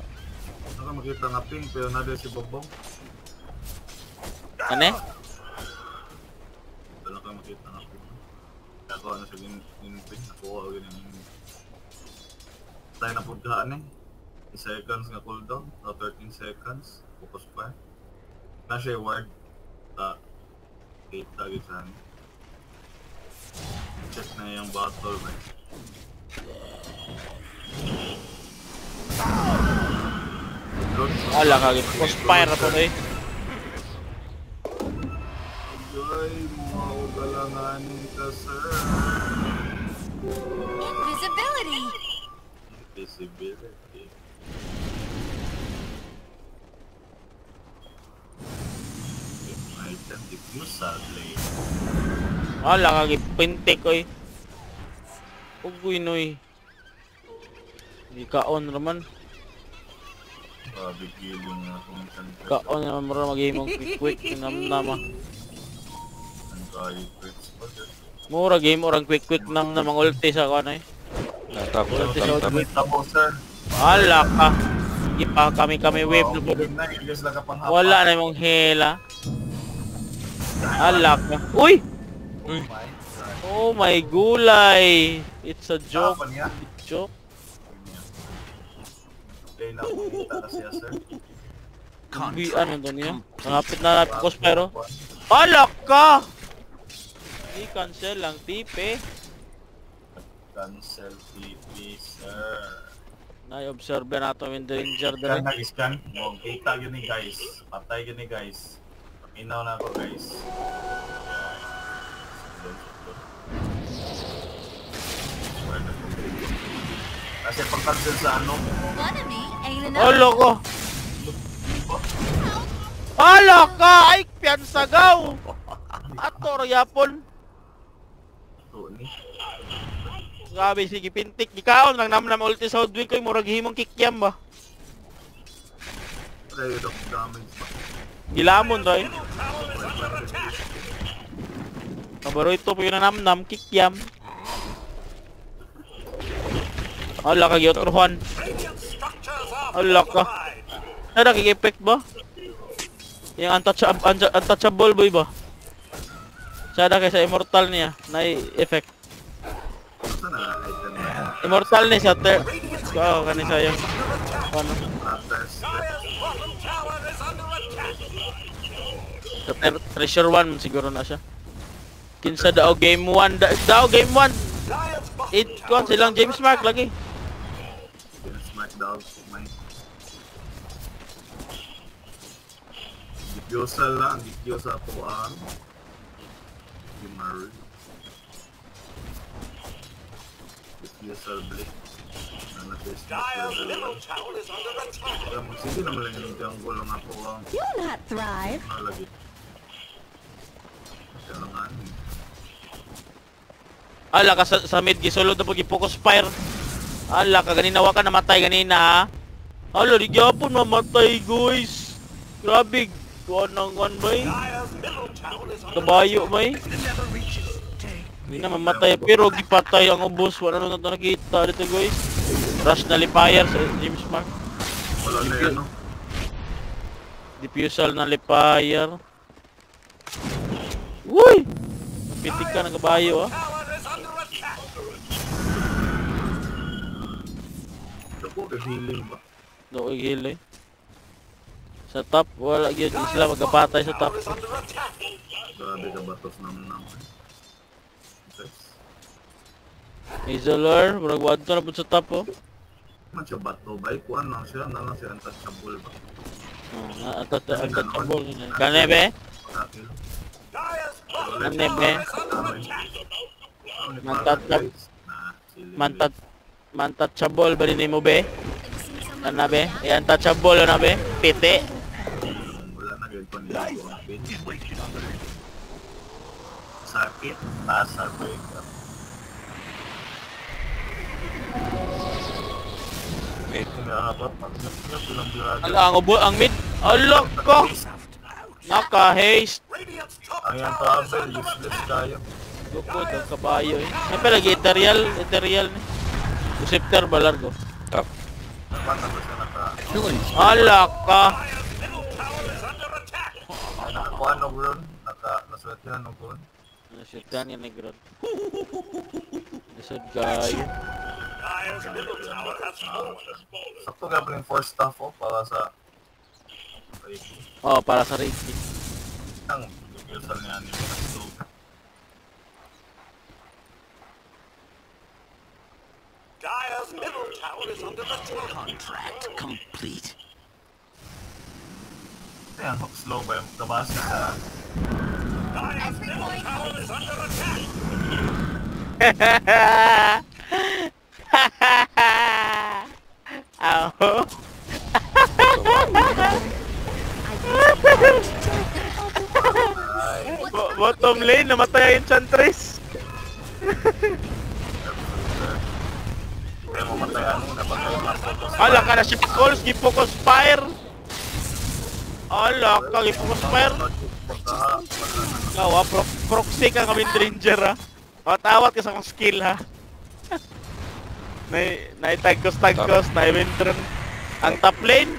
Ako makita nga pink pero nado si Bobong. Ano eh? Wala ka makita nga pink. Ako ano sa gin gin pink. Nakuha ko yun yung tayo na pagkaan eh. 10 seconds nga cooldown. O 13 seconds. Focus pa. Na siya yung ward. Ta. 8 target sa amin. Check na yung battle ba. Good. Wala ka gid. Conspire po eh. Ay, maugalanganin ka, sir. Invisibility. Visibility. Item diffuse sadly. Wala ka gid. Pintik oy. Ugoy noy. Di kaon raman. Pabigil yung uh, kumisan Kaon naman mo maghimong quick quick nama. Ang kayo crits pa dyan. Mura game orang quick quick nang namang ulti sa kuan eh. Na top. ulti. Tabo, sir. Wala ka. Di pa kami kami wave na po. na, ilis lang ka pang hapa. Wala na mong hela. Ala ka. Uy! Uy, Oh my gulay! It's a joke. Hapa niya. Joke. Play na pumunta na siya, sir. Uy, ano to niya? Nangapit na napit ko pero. Ala ka! Di cancel lang tipe. Cancel TV, sir. Na-observe na ito yung danger Scan dali. na, scan. Oh, kita yun ni guys. Patay yun ni guys. Paminaw na ako, guys. Kasi pag-cancel sa ano, One of me ain't enough. Ala ko! Ala ka! Ay, piyansagaw! Ator yapon. ito ni. Grabe, sige pintik. Gikaon lang naman na ulti sa Hoodwink ko. Murag himong kikyam ba? Trade of damage. Gilamon eh. Kabaro ito po yung nanamnam, kikyam. Ala ka gyotruhan. Ala ka. Ano nakik-effect ba? Yung untouchable, untouchable boy ba? Sada kay sa immortal niya, na effect. Saan na item na? Immortal ni sa ter... Oo, kani sayang. Ano? Others. Dire's bottom tower is under attack. Sa ter treasure 1 siguro na siya. Kinsa daw game 1 da, daw game 1. Dire's bottom It kon silang James Mark lagi. Then Smackdown, may... level middle 1. tower is under attack. Kaya magsige naman lang yung jungle nga po ang You'll not thrive. nalagi. Kaya lang nga, eh. Ala ka sa, sa mid gisulod na pag focus fire. Ala ka ganina wa ka namatay ganina ha. Ala di gyapon mamatay guys. Grabe. Kuan nang kuan bay. Kabayo bay. Hindi na mamatay pero gipatay ang ubos. Wala na nato nakita dito guys. Rush na lipire sa James Mark. Wala na yan? Diffusal na lipire. Uy! Pitik ka ng kabayo ah. Po, healing ba? Doon hili. Sa top, wala gyud sila magkapatay sa top. Grabe ka batos naman naman. Okay. Isolar, murag wadto na pud sa top oh. Man siya bato ba? Kuan lang siya, na lang siya untouchable ba? Oh, ang tata ang tatabol niya. Kane be? Kakil. Dire's bottom Kane tower be? is under attack. Mantatap. Nah, sili. Mantat mantatchable ba din mo be? Ano be? Eh untouchable na be? Piti. Ganito nila. Sakit, up. Mag-nyap lang birado. Ala ang ubo ang mid. Ala ko. Naka haste. Radiant's top Ang yan tower is travel, useless tayo. Lukod ang kabayo eh. May pala ethereal, ethereal ni. Receptor ba largo? Top. Ala ka. Middle tower is under attack. Nakakuha ng run. Naka... Nasulat yan ng run. Shoot ka niya negron. Lisod kayo. Dire's middle tower has fallen. Sakto nga pala yung force staff oh, para sa... Reiki. Oh, para sa Reiki. Ang bigilsal niya ni Suga. Dire's middle tower is under attack. Contract complete. Ayan, slow ba yung tabas niya sa... Dire's middle tower is under attack. Aho. Bo- bottom lane, namatay ang Enchantress. Kaya mamatay ano, napatay yung mga photos. Ala ka na siya calls, gipokos fire. Ala ka, gipokos fire. Ikaw ah, pro proxy ka kami ranger ha. Matawat ka sa akong skill ha. Nay naitagkos-tagkos, na eventron. Ang top lane.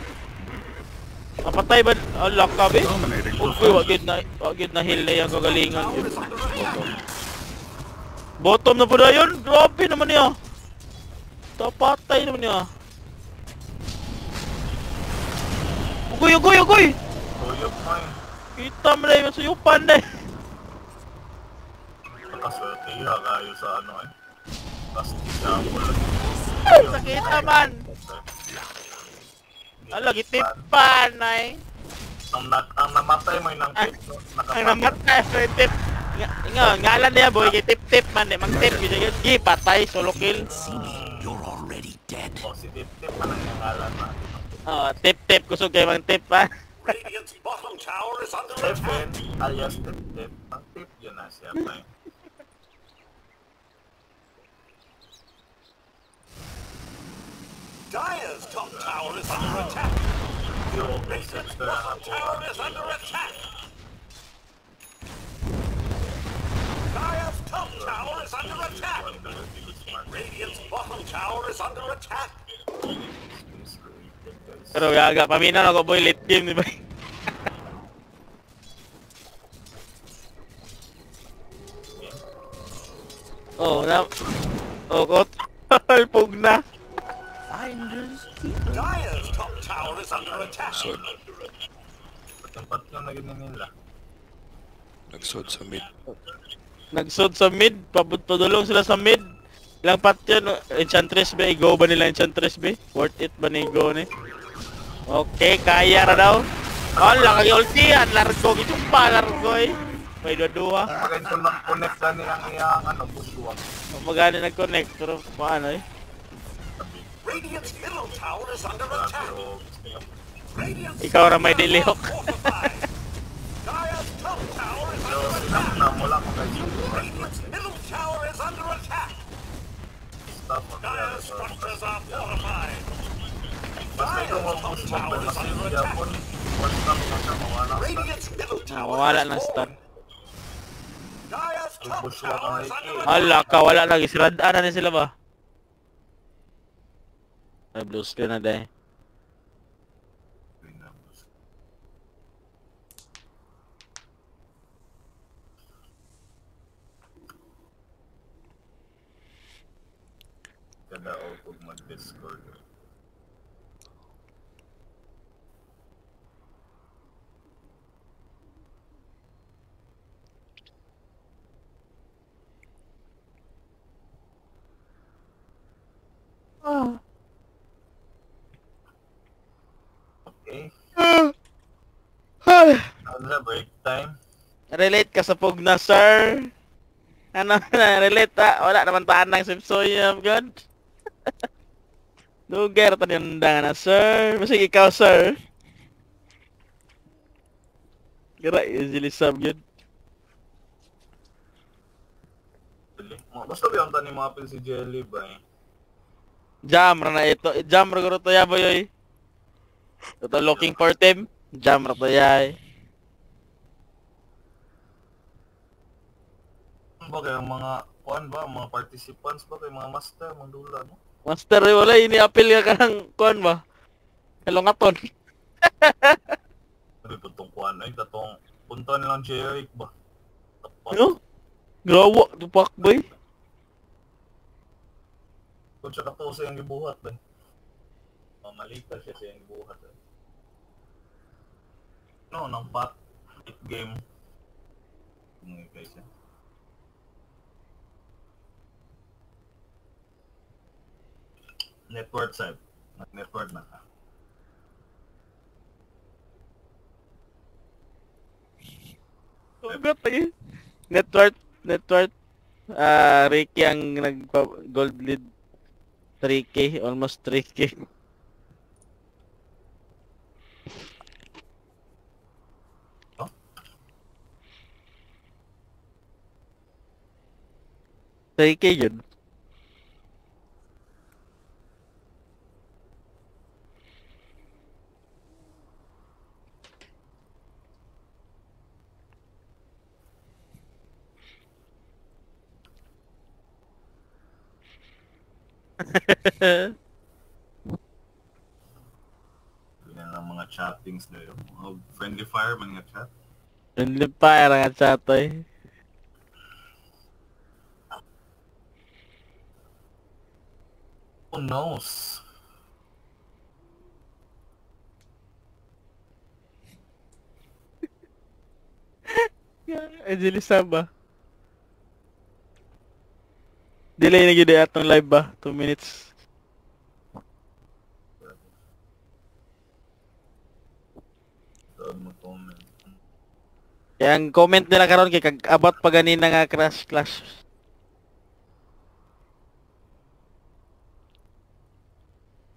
Mapatay ba? Ala ka be? Okay, wag yun na, wag yun na heal na yung kagalingan. Bottom na po na yun. Grabe naman niya. Tapatay naman niya. Ugoy, ugoy, ugoy! Tuyok mo eh. Kita mo na yung suyupan na eh. Nakaswerte ka kayo sa ano eh. Tapos example. Sakit naman. Ala, gitipan na eh. Ang, na, ang namatay mo yung nang tip. Ang namatay sa tip. Nga, nga, ngalan niya boy, gitip-tip man eh. Mag-tip yun yun. Gi, patay, solo kill. You're already dead. Positive tip pa lang yung ngalan na. Oh, tip-tip, kusog kayo mang tip ha. Radiant's bottom tower is under Seven attack. alias tip tip. Ang tip yun na siya pa. Dire's top tower is under attack. Yung Radiant's bottom tower is under attack. Dire's top tower is under attack. Radiant's bottom tower is under attack. Pero gaga, paminaw ako boy, late game di ba? oh, na... Oh, kot. Pug na. Dire's top tower is under attack. Sod. Tempat yung naging nila. Nagsod sa mid. nagsud sa mid, pabutulong sila sa mid. Ilang pat yun, Enchantress ba? Go ba nila Enchantress ba? Worth it ba ni go ni? Okay, kaya na daw. Oh, laki ulti yan. Largo, gitumpa, largo eh. May dua-dua. Ko lang connect na nilang iyang ano, bushwag. Magani nag-connect, pero paano eh? Radiant's middle tower is under attack. Niya, Ikaw na may dilihok. Dire's top tower is under attack. Radiant's middle tower is under attack. Dire's structures are fortified. Basta ikaw mo bushwag ba mas hindi ako. Once na mo siya mawala. Radiant's middle tower Nawala is ng stun. Hala ka, wala lagi. Siradaan na ni sila ba? Ay, blue screen na dahil. Kada o pag mag-discord. Okay. Ano na break time? Relate ka sa pugna, sir. Ano na, relate ha? Wala naman tanang simsoyam, God. Lugar ta na, sir. Masig ikaw, sir. Gira, easily sub yun. Dali. Mga- Basta biyang tani mga pil si Jelly ba eh. Jam ra na ito. Jam ra guro to ya boy. Ito looking for team. Jam ra to ya. eh. Ba kaya mga kuan ba, mga participants ba kay mga master, mga dula no? Master eh, wala ini appeal ka kanang kuan ba. Hello ngaton. Sabi po tong kuan ay katong punta nilang Jeric ba. Ano? Grawa, tupak boy. Kung siya kato sa yung gibuhat ba. Mamalita siya sa yung gibuhat. Eh. No, nang pat hit game. Ano kay siya? Network side. Network na ka. Ugat eh. Network, network. Ah, Ricky ang nag gold lead 3k, almost 3k. Three K yun. Yan lang mga chattings na yun. Mga friendly fire, mga chat. Friendly fire ang chatoy. Who knows? Angelis ba? Delay na gid atong live ba? 2 minutes. Yang comment nila karon kay kag abot pa ganina nga crash clash.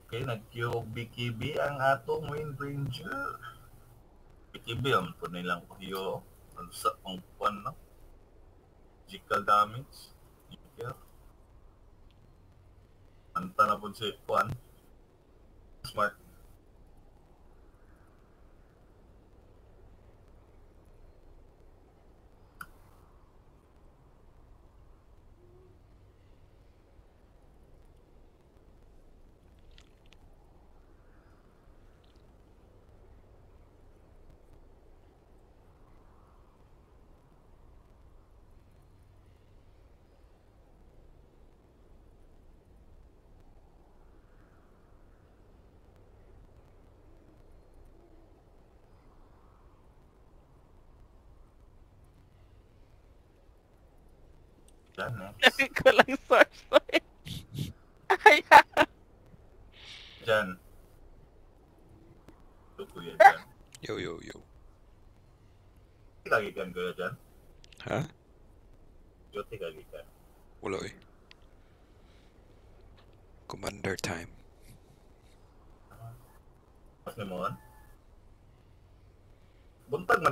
Okay, nag-queue BKB ang atong Wind Ranger. BKB, ang po nilang kuhiyo. Ano sa pang na? Magical damage. Yeah. Anta na po si Puan. Smart.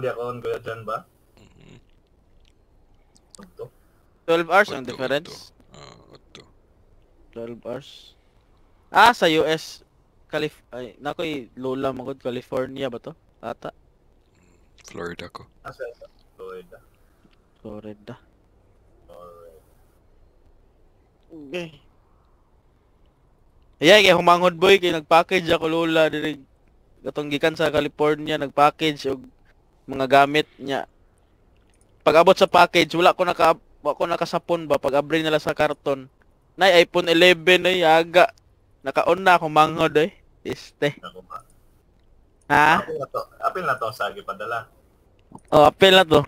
Ako kuya dyan ba? Mm-hmm. Ito. 12 hours ang difference. Ah, Otto. 12 hours. Ah, sa US. Calif ay, nakoy Lola magod California ba to? Ata, Florida ko. Asa ito? Florida. Florida. Alright. Okay. Ayay, kay humanghod boy, kay nag-package ako Lola diri katong gikan sa California, nag-package og mga gamit niya. Pag abot sa package, wala ko naka wala ko nakasapon ba pag abri nila sa karton. Nay iPhone 11 ay aga. Nakaon na ako manghod eh. Este. Ha? Apil na to. Apil na to sa padala. Oh, apel na to.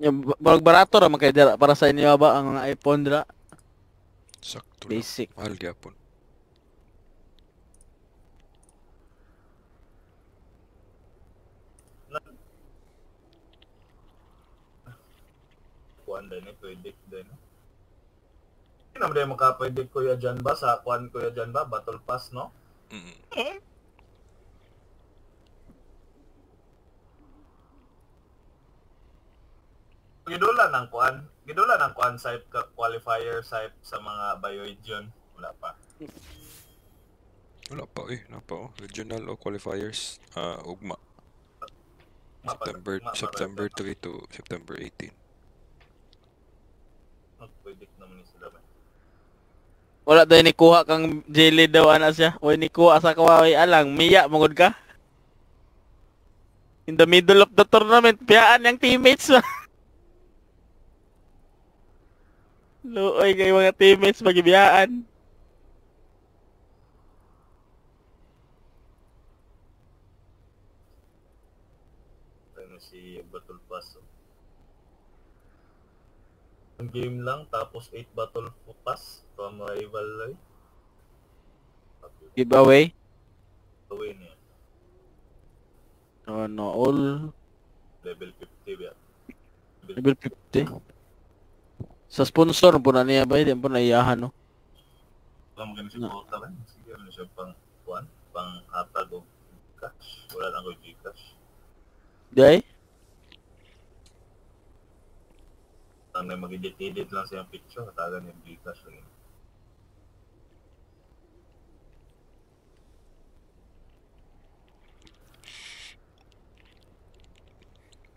Yung ba- barag barato ra man kay dira para sa inyo ba ang iPhone dira? Sakto. Basic. Mahal gyapon. Kuan din eh, predict din. Hindi naman din makapredict kuya dyan ba sa kuan kuya dyan ba? Battle Pass, no? Mm. Gidula ng kuan. Gidula ng kuan site ka- qualifier site sa mga Bioidion. Wala pa. Wala pa eh. Wala pa oh. Regional o qualifiers. Ah, ugma. September ma- September ma- 3 to September 18. Mag-predict naman ni sila ba? Wala daw ni kuha kang jelly daw ana siya. O ni kuha sa kawawi alang miya mangod ka. In the middle of the tournament, piyaan yung teammates? Luoy kay mga teammates magibiyaan. Ano si Battle Pass. Oh. Game lang, tapos 8 Battle Pass from rival. Giveaway. Gawin niya. Ano, all Level 50 ba? level 50. Sa sponsor po na niya ba? Hindi po naiyahan, no? Wala mo ganun si Volta ba? Sige, ano siya pang kuan? Pang hatag o cash. Wala lang ko Gcash. Day? Ang may mag-edit-edit lang siyang picture, hatagan yung Gcash lang. yun.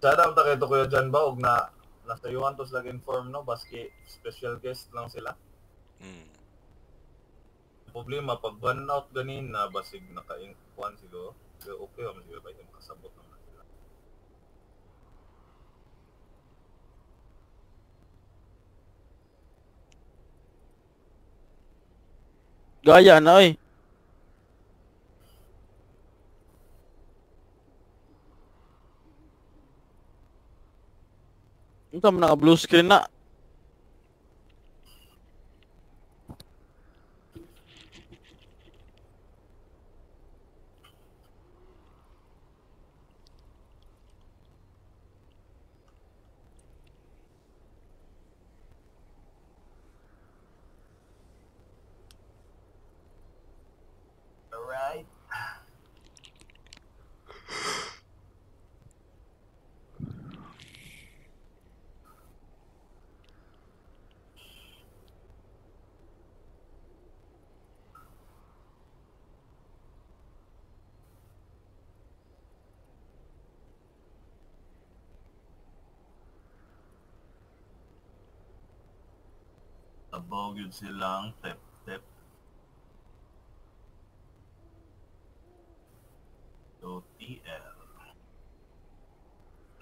Sana ang takito kuya dyan ba, na nasa yuhan to sila inform no, baski special guest lang sila. Mm. Problema, pag one out ganin na basig naka-inkuan siguro, pero okay, o siguro ba yung makasabot naman sila. Gaya na, oy. Ito mo naka blue screen na. Alright. Tabaw yun silang tep-tep. So, TL.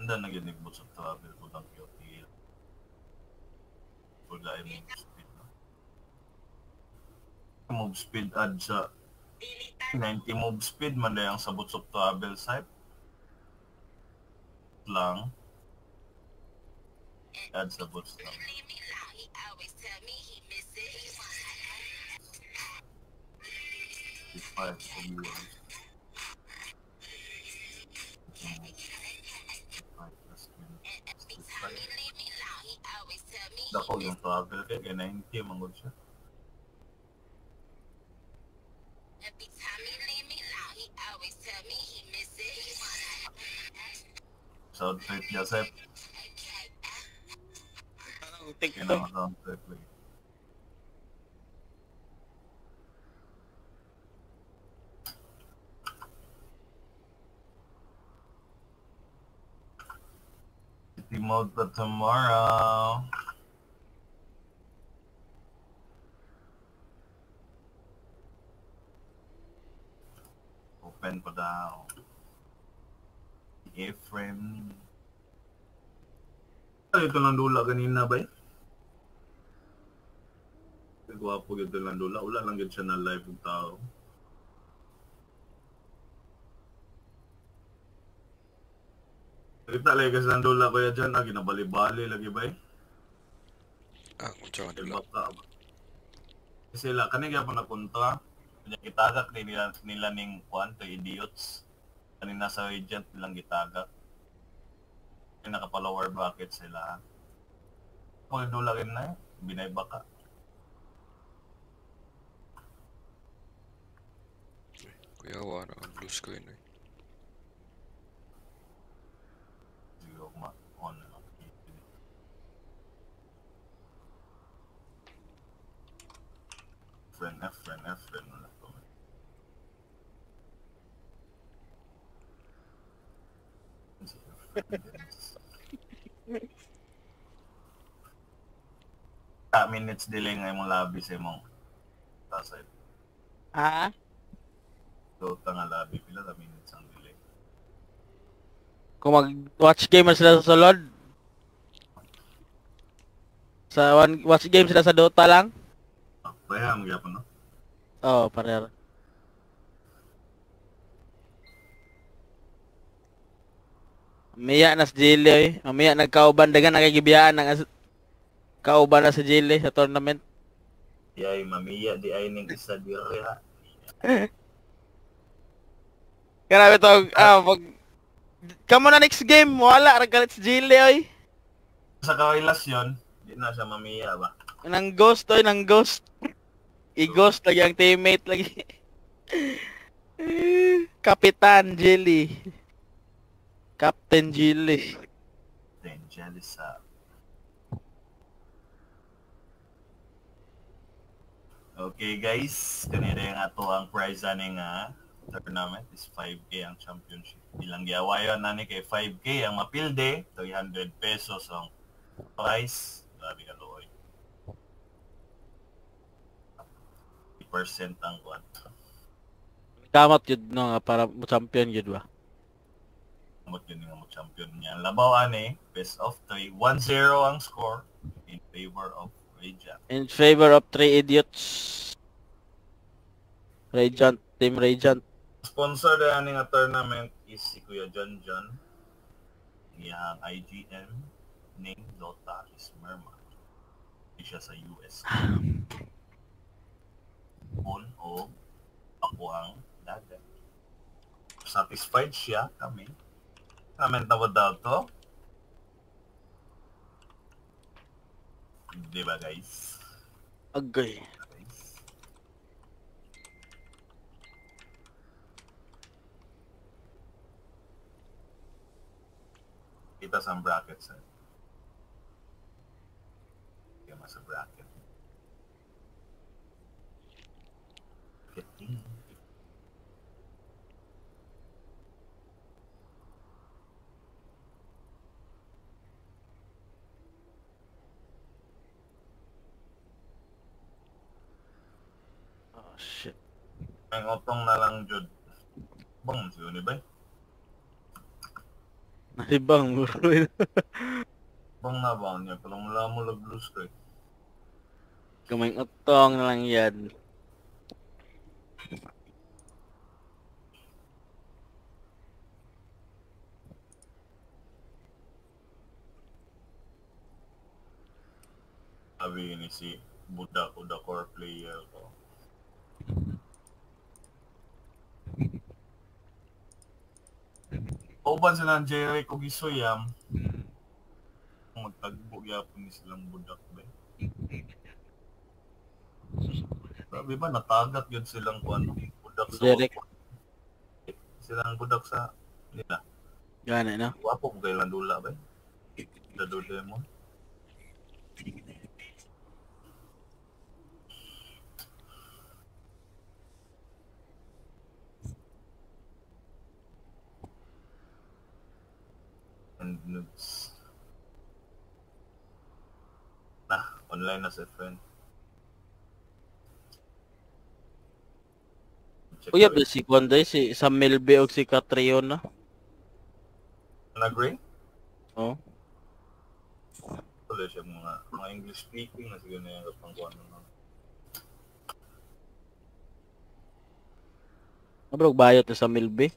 Handa na ginig mo sa travel ko ng QTL. The I mean, speed, move speed add sa 90 move speed man dayang sabot sa travel site lang add sa boots lang Five followers. Five plus twenty, five. Dako yung travel kay kay 90 mangod siya. Sound trip Joseph. Parang Kaya TikTok. na sound trip mode pa tomorrow. Open pa daw. Ay, ito lang dula kanina ba eh? Gwapo gito lang dula. Wala lang gid siya na live ng tao. Kita lagi kasi lang dula kuya dyan. Ah, ginabali-bali lagi ba eh? Ah, kung tsaka Di nila. ka? Kasi sila, kanina pa napunta. Kanya gitagak ni nila, nila ning kwan to idiots. Kanina sa agent nilang gitagak. Kaya naka-follower bracket sila. Kung dula rin na eh, binay baka. Kuya, wala ang blue screen eh. Siguro ma on na lang. Friend F, friend F, friend wala to. Ah, minutes delay nga imong labi sa imong tasay. Ha? Dota nga labi, pila ka minutes ang delay. Kung mag-watch game man sila sa sulod. Sa one watch game sila sa Dota lang. Kaya mo gyapon no? Oo, oh, pareho. Mamiya na sa Jilly oy. Mamiya nagkauban dagan nakagibiyaan ng kauban na sa Jilly sa tournament. Di ay mamiya, di ay ning isa di ha. Grabe to, ah, pag Kamo na next game, wala ra galit sa Jilly oy. Sa karelasyon, di na siya mamiya ba? Nang ghost oy, nang ghost. I-ghost lagi ang teammate lagi. Kapitan Jilly. Captain Jilly. Then jealous sa Okay guys, kanina yung ato ang prize ani nga tournament is 5k ang championship. Ilang giawayon na ni kay 5k ang mapilde, 300 pesos ang prize. Grabe ka. Ang kuwan. Kamot yun no, nga para mo champion yun ba? Amot yun yung champion niya. Ang Labaw ani, best of 3, 1-0 ang score in favor of Raja. In favor of three idiots. Radiant, Team Radiant. Sponsor na nga tournament is si Kuya John John. Iyang IGM name Dota is Merma. Hindi siya sa US. On o ako ang dagat. Satisfied siya kami. Comment na ba daw to? Di ba guys? Agay. Kita sa bracket sir. Kita sa bracket. Ang utong na lang jud. Bang, siyo ni ba? Nasibang bro. Bang na ba niya? Palang mula mo lag blue screen. Kaming utong na lang yan. Sabi ni si Budak o the core player ko. Uban sila ng Jerry kung gisuyam. Magtagbo gyapon ni silang budak ba. Sabi ba natagat yun silang kung ano, budak sa Jeric. silang budak sa nila. Gani na. Wapo mo kailan dula ba? Dado demon. And nudes. Nah, online na si friend. Check Uy, ba si Konday, si Samuel B. o si Catriona. Nag-ring? Oh. Wala siya mga, mga English speaking na siguro na yung kapang kuha naman. Nabrog bayot na Samuel B.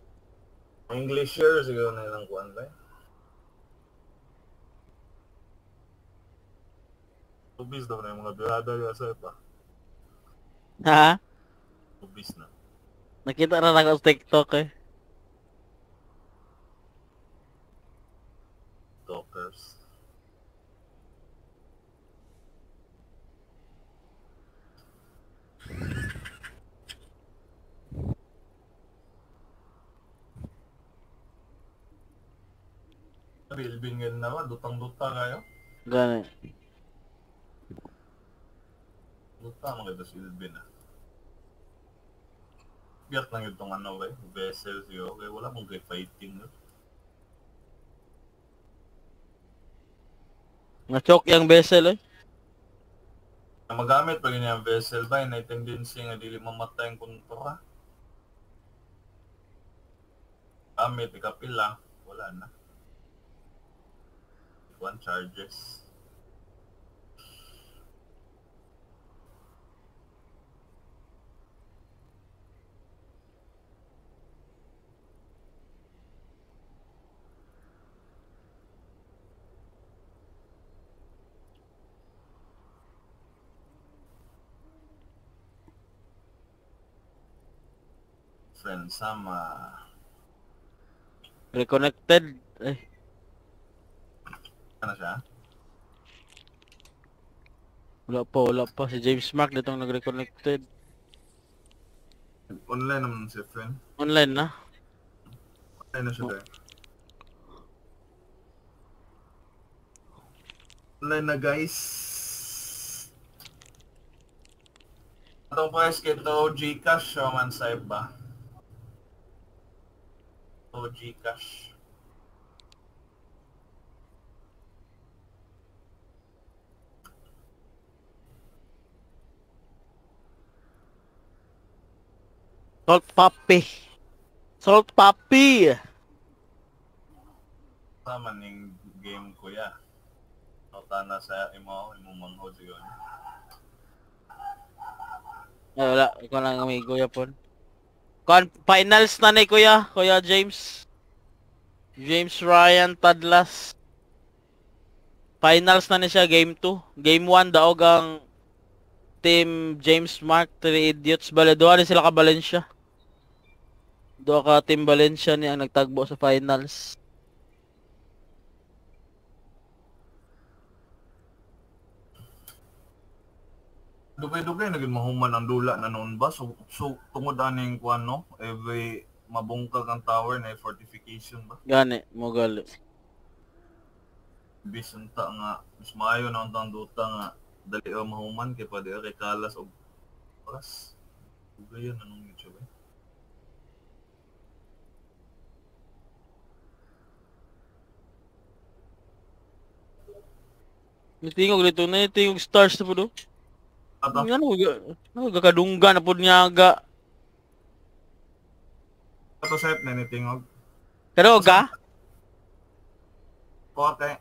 Mga English share siguro na yung kuha ba? Tubis daw na yung mga birada niya sa iba. Ha? Tubis na. Nakita na lang ako sa TikTok eh. Talkers. Bilbingin naman, dutang-duta kayo. Gani. Duta mga ito si Ilbin ah. Biyak lang itong ano kay, vessel siyo, kaya wala mong kay fighting no? Na-choke yung vessel eh. Na magamit pag niya ang vessel ba, na tendency nga dili mamatay ang kontra. Gamit, ikapila, wala na. One charges. Friend sama. Reconnected. Eh, Ano siya? wala pa, wala pa. Si James Mark ditong nag-reconnected. Online naman si friend. Online na. Online na siya there. Online na guys. Atong price kito Gcash o man sa iba. O Gcash. Salt Puppy. Salt Puppy. Sama ning game kuya. Nota na sa imo, imo manghod siguro. Ay, wala. Ikaw lang amigo yapon. Kon finals na ni kuya, kuya James. James Ryan Tadlas. Finals na ni siya game 2. Game 1 daog ang team James Mark 3 Idiots bale sila ka Valencia. Duha ka team Valencia ni ang nagtagbo sa finals. Dugay-dugay naging mahuman ang dula na noon ba? So, so tungod aning kuan no? Every mabungkag ang tower na fortification ba? Gani mo gali. Nga mas maayo na ang duta nga dali o mahuman kay pwede kay kalas og oras. Dugayan anong YouTube eh. Tingog dito na tingog stars na po do. Ato, Ano ano gakadungga na pud niya aga. ato set na ni Tingog. Pero ga Kote.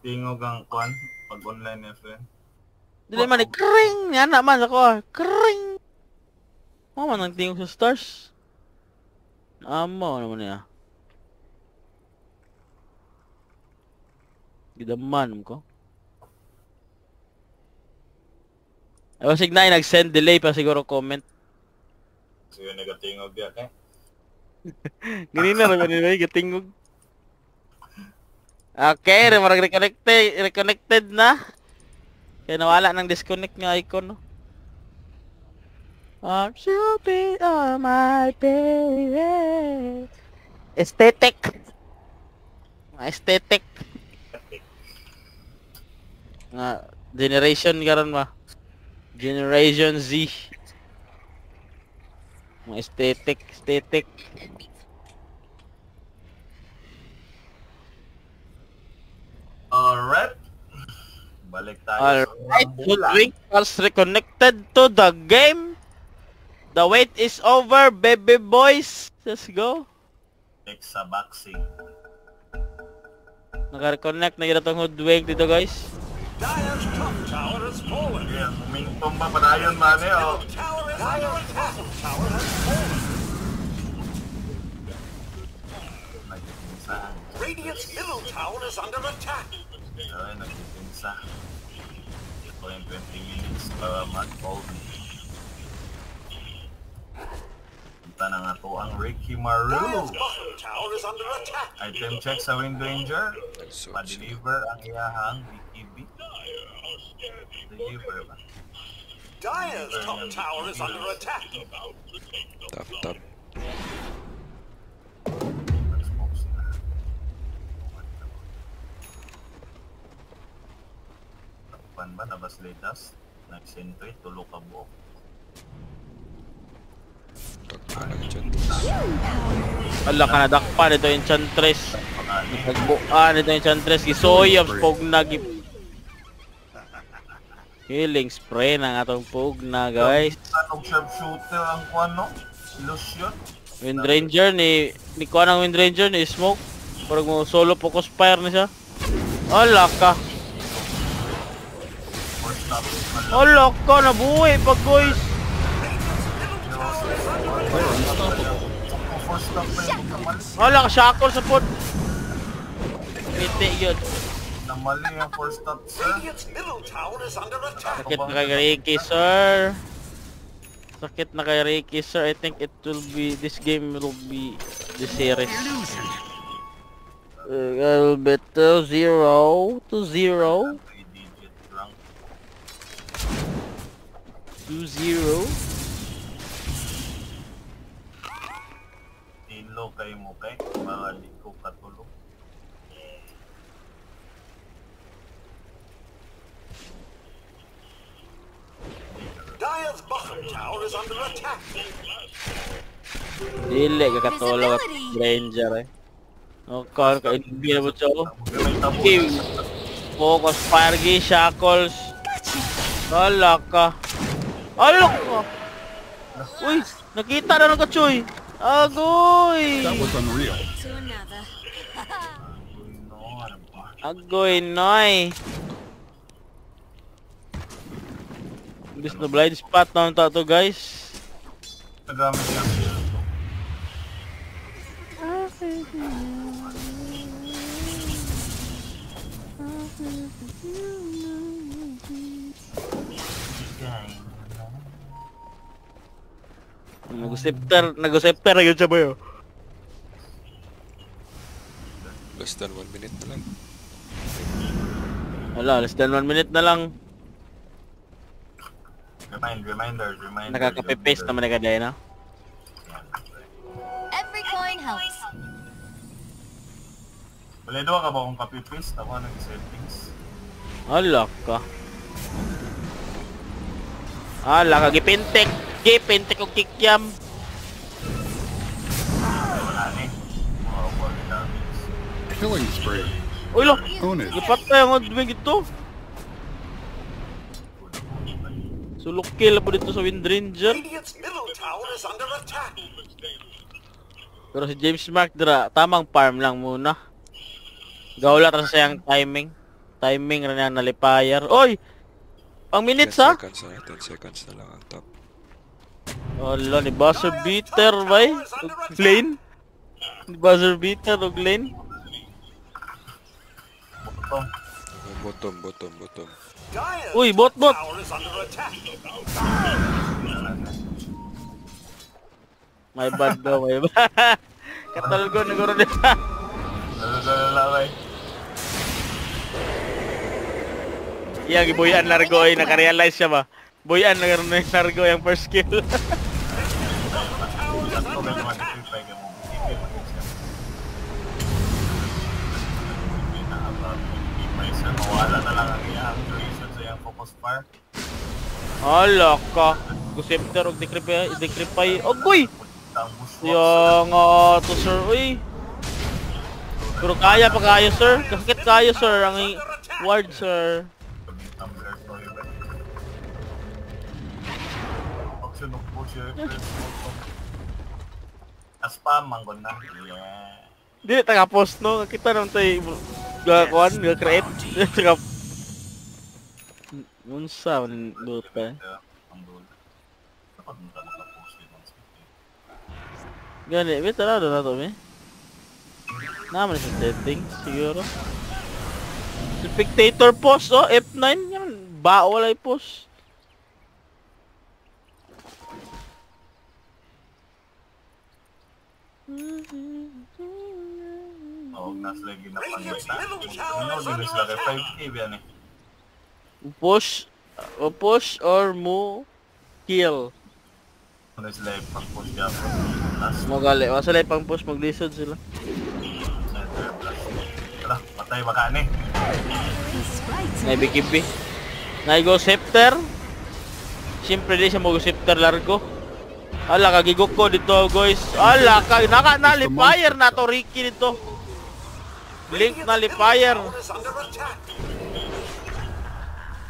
Tingog ang kuan pag online niya friend. dili man ni kring yan naman ako. Kring. Mama nang tingog sa stars. Amo naman niya. Gidaman ko. Ay, basig na nag-send delay pa siguro comment. Sige, negatingog yan eh. Ganina ra ganina ay gatingog. Okay, marag reconnected, reconnected na. Kaya nawala ng disconnect nga icon no. I'm be on my baby. Aesthetic. Aesthetic. Nga generation karon ba? Generation Z. Mga aesthetic, aesthetic. Alright. Balik tayo Alright, Ludwig has reconnected to the game. The wait is over, baby boys. Let's go. Next sa boxing. Naka-reconnect na yun itong Hoodwink dito guys. Dire's top tower has fallen. Yeah, humintom ba padayon man eh oh. Tower is under attack. Tower has fallen. Nagpipinsa. Radiant's middle tower is under attack. Ay, nagpipinsa. Ito yung 20 minutes para mag-hold. Punta na nga to ang Ricky Maru. Item check sa Wind Ranger. Pa-deliver ang iyahang BKB. Deliver ba? Dire's top tower is under attack. tap, tap. Takpan ba? Nabas letas? Nag-century, tulo ka buok. Wala ka na dakpa nito yung Chantres. Nagbuan nito yung Chantres. Gisoyab pog na gi- Healing spray ng atong pug na guys. Anong sharpshooter ang kuwan, no? Illusion? Wind Ranger ni ni kuha ng Wind Ranger ni Smoke. Parang mo solo focus fire na siya. Ala ka. Ala ka nabuhi pag guys. For stop pa yung naman. Ala ka shackle sa pod. Piti yun. Namali yung for stop, sir. Radiant's middle tower is under attack. Sakit na kay Ricky, sir. Sakit na kay Ricky, sir. I think it will be, this game will be the series. Uh, it'll be 2-0, 2-0, 2-0. 3 digit lang. Tilo kay mo kay. Mga ko katulog. Dire's bottom tower is under attack. Dili ka katulog at Ranger eh. O, kan ka hindi na mo oh. Okay. Focus fire gi shackles. Ala ka. Ala ka. Uy, nakita na ng kachoy. Agoy. To another. Uy, no, ano ba? Agoy, noy. Imbis na blind spot na ang to guys. Nagamit niya Nag-scepter, nag-scepter na yun siya boyo. Less than 1 minute na lang. Wala, less than 1 minute na lang. Remind, reminders, reminders. Nakakapipaste naman na kadaya na. Every coin helps. Wala doon ka ba kung kapipaste? Ako nag settings. Ala ka. Ala ka, gipintek. Gipintek og kikyam. Killing spree. Uy lo, gipatay ang odwing ito. Sulok kill po dito sa Wind Ranger. Pero si James Mark dira, tamang farm lang muna. Gawla ra sa siyang timing. Timing ra niya nalipayar. Oy! Pang minutes 10 ha? seconds na, 10 seconds na lang ang top. Wala ni buzzer beater bay. Lane. Ni buzzer beater ug lane. Bottom. Bottom, bottom, bottom. Uy, bot bot. My bad daw, my bad. Katalgo na guro nila. Lalalala, Iya gibuyan largo ay nakarealize siya ba. Buyan na garo na yung largo yung first kill. Iyang iyang. Ala ka. Gusipter og dekripay, dekripay. Ogoy. Yung uh, to sir, uy. Pero kaya pa kayo sir. Kakit kayo sir ang ward sir. Bottom. Aspam, manggon na. Yeah. Di taga post no. Kita naman tayo gakuan, ga-create. Taga Unsa man speed. Gani, may tarado na to, me. Naman sa settings, siguro. Spectator post, oh, F9, yan. Ba, walay post. Huwag na sila ginapangit na. Ano, di ba sila kay 5k yan eh. Push, o push or mo kill. Ano sila yung pang-push yan. Last Mo gali, wasala pang push, maglisod sila. Wala, patay baka ni. Nay bikibi. Nay go scepter. Siyempre di siya mo go scepter largo. Ala kagigok ko dito guys. Ala ka naka nalipayer na to Ricky dito. Blink na lipayer.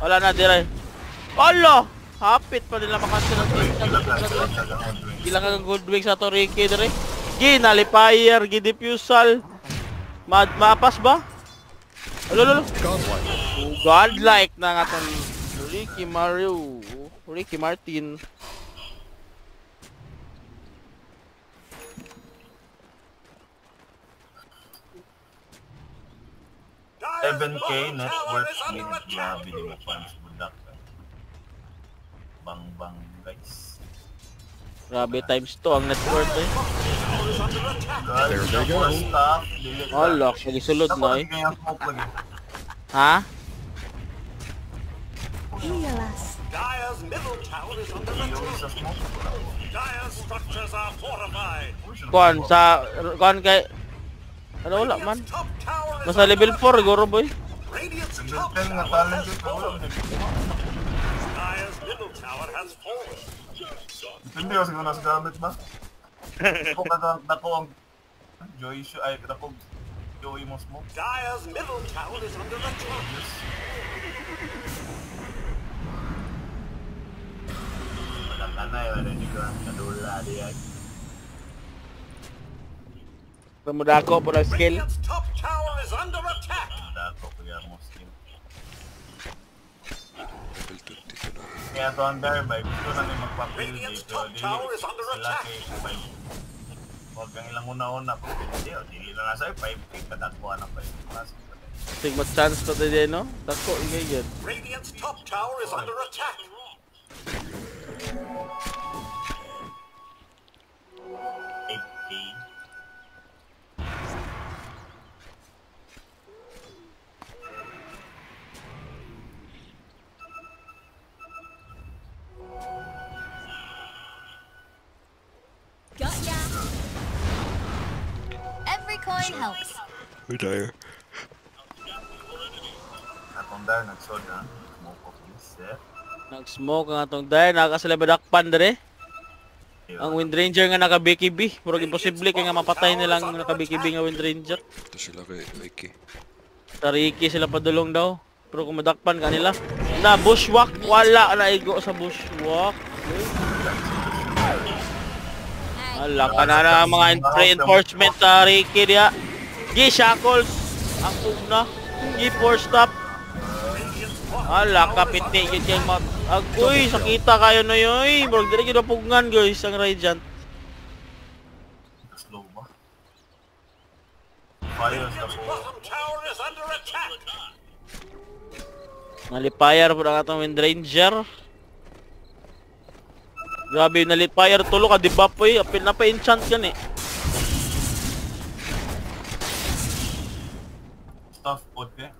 Wala na dire. Ala! Hapit pa nila makasin ng Ilang ang good wing sa to Ricky dire. Gi nalipayer, gi diffusal. Mad mapas ba? Alo lolo. Godlike na nga tong Ricky Mario. Ricky Martin. 7k bottom net worth mid. Grabe ni mo funds budak. Bang bang guys. Grabe times 2 ang net worth eh. There they go. ka. Ala, nagisulod na eh. Ha? Dire's middle tower is under attack. Dire's structures are fortified. Kuan sa kuan kay ano wala man. Basta level 4 guro boy. Radiant's Level top 10 nga tower talent is yun. Wala fallen. man yun. Dire's middle tower has fallen. Depende kasi kung nasa gamit ba? Ako kada dako ang Joy siya ay dako Joy mo smoke. Dire's middle tower is under attack. Magkakanay wala ni ko kadula di ay. Pamudako po ng skill. Radiant's top tower is under attack. Dako kuya mo skin. Level 22 na. Kaya to ang bear by gusto na ni magpapil dito dili sila kay five. Huwag kang ilang una-una pag hindi o dili na nasa 5k kadako na 5 plus. Sigma chance to din no. Dako ingay yun. Radiant's top tower is under attack. Got ya. Every coin helps. Retire. Atong dar nagsod ha. Smoke of set. Nag-smoke ang atong dahil nakasala badakpan dire. Ang Wind Ranger nga naka BKB, pero imposible kay nga mapatay nilang naka BKB nga Wind Ranger. Ito sila kay Mikey. Sa Ricky sila padulong daw. Pero kung madakpan kanila. Na bushwalk wala na igo sa bushwalk. Ala ka na na mga reinforcement sa Ricky diya. Gi shackles ang una. Gi force stop. Ala, kapiti yun kay mat. Agoy, sakita kayo na yoy. Murag dili gyud napugngan guys ang Radiant. Slow ba? Fire sa po. Nalipayar po ang atong Wind Ranger. Grabe, nalipayar tulo ka, di ba po eh? Apil na pa enchant yan eh. Stuff, okay.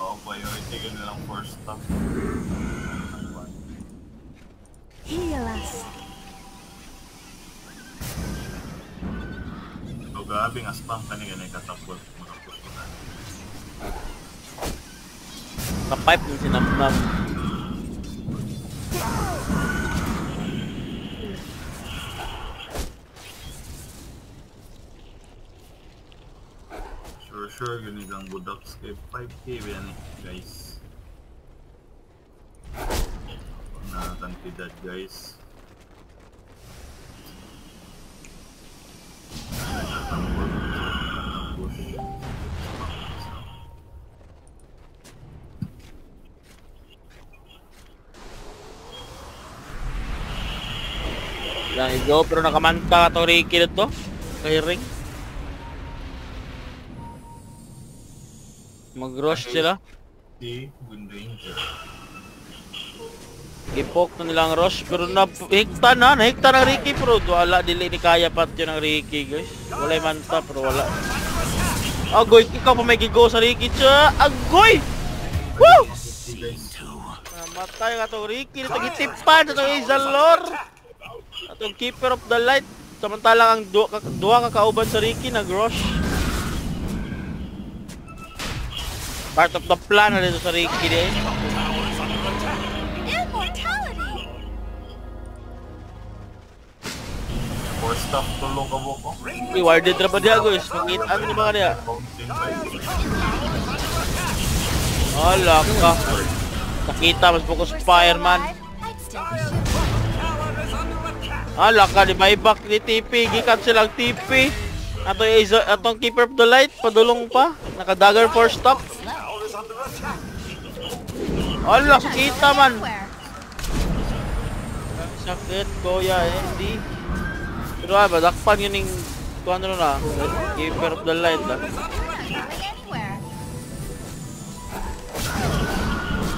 Oo, priority ka nilang first stuff. Heal us. So, grabe nga spam ka ni ganay katapos. Makapos ko na. Ka-pipe yung sinamnam. Sure, sure, ganun lang budak kay 5k ba yan eh, guys. Na kantidad guys. Igo, pero nakamanta ka to Ricky na to. Kay. Mag-rush sila. Si Wind Ranger. Ipok na nilang rush pero na hikta na, nahikta ng Ricky pero wala dili ni kaya pat yun ng Ricky guys. Wala manta pero wala. Agoy, ikaw pa may gigo sa Ricky cha. Agoy! Woo! Namatay ka to Ricky na tagitipan sa itong Izalor. Atong keeper of the light. Samantalang ang duwa ka, duwa ka kauban sa Ricky nag-rush. Part of the plan na dito sa Ricky eh. For stuff tulong ka mo ko. Rewarded na ba diya guys? Pangitaan ni mga niya. Hala ka. Nakita mas focus fireman. Hala ka di buyback ni TP. Gikan silang TP. Ato is atong keeper of the light padulong pa. Naka dagger for stop. Hala kita man. Sakit kuya eh, hindi. Pero ah, badakpan yun yung kung ano na, keeper of the light ah.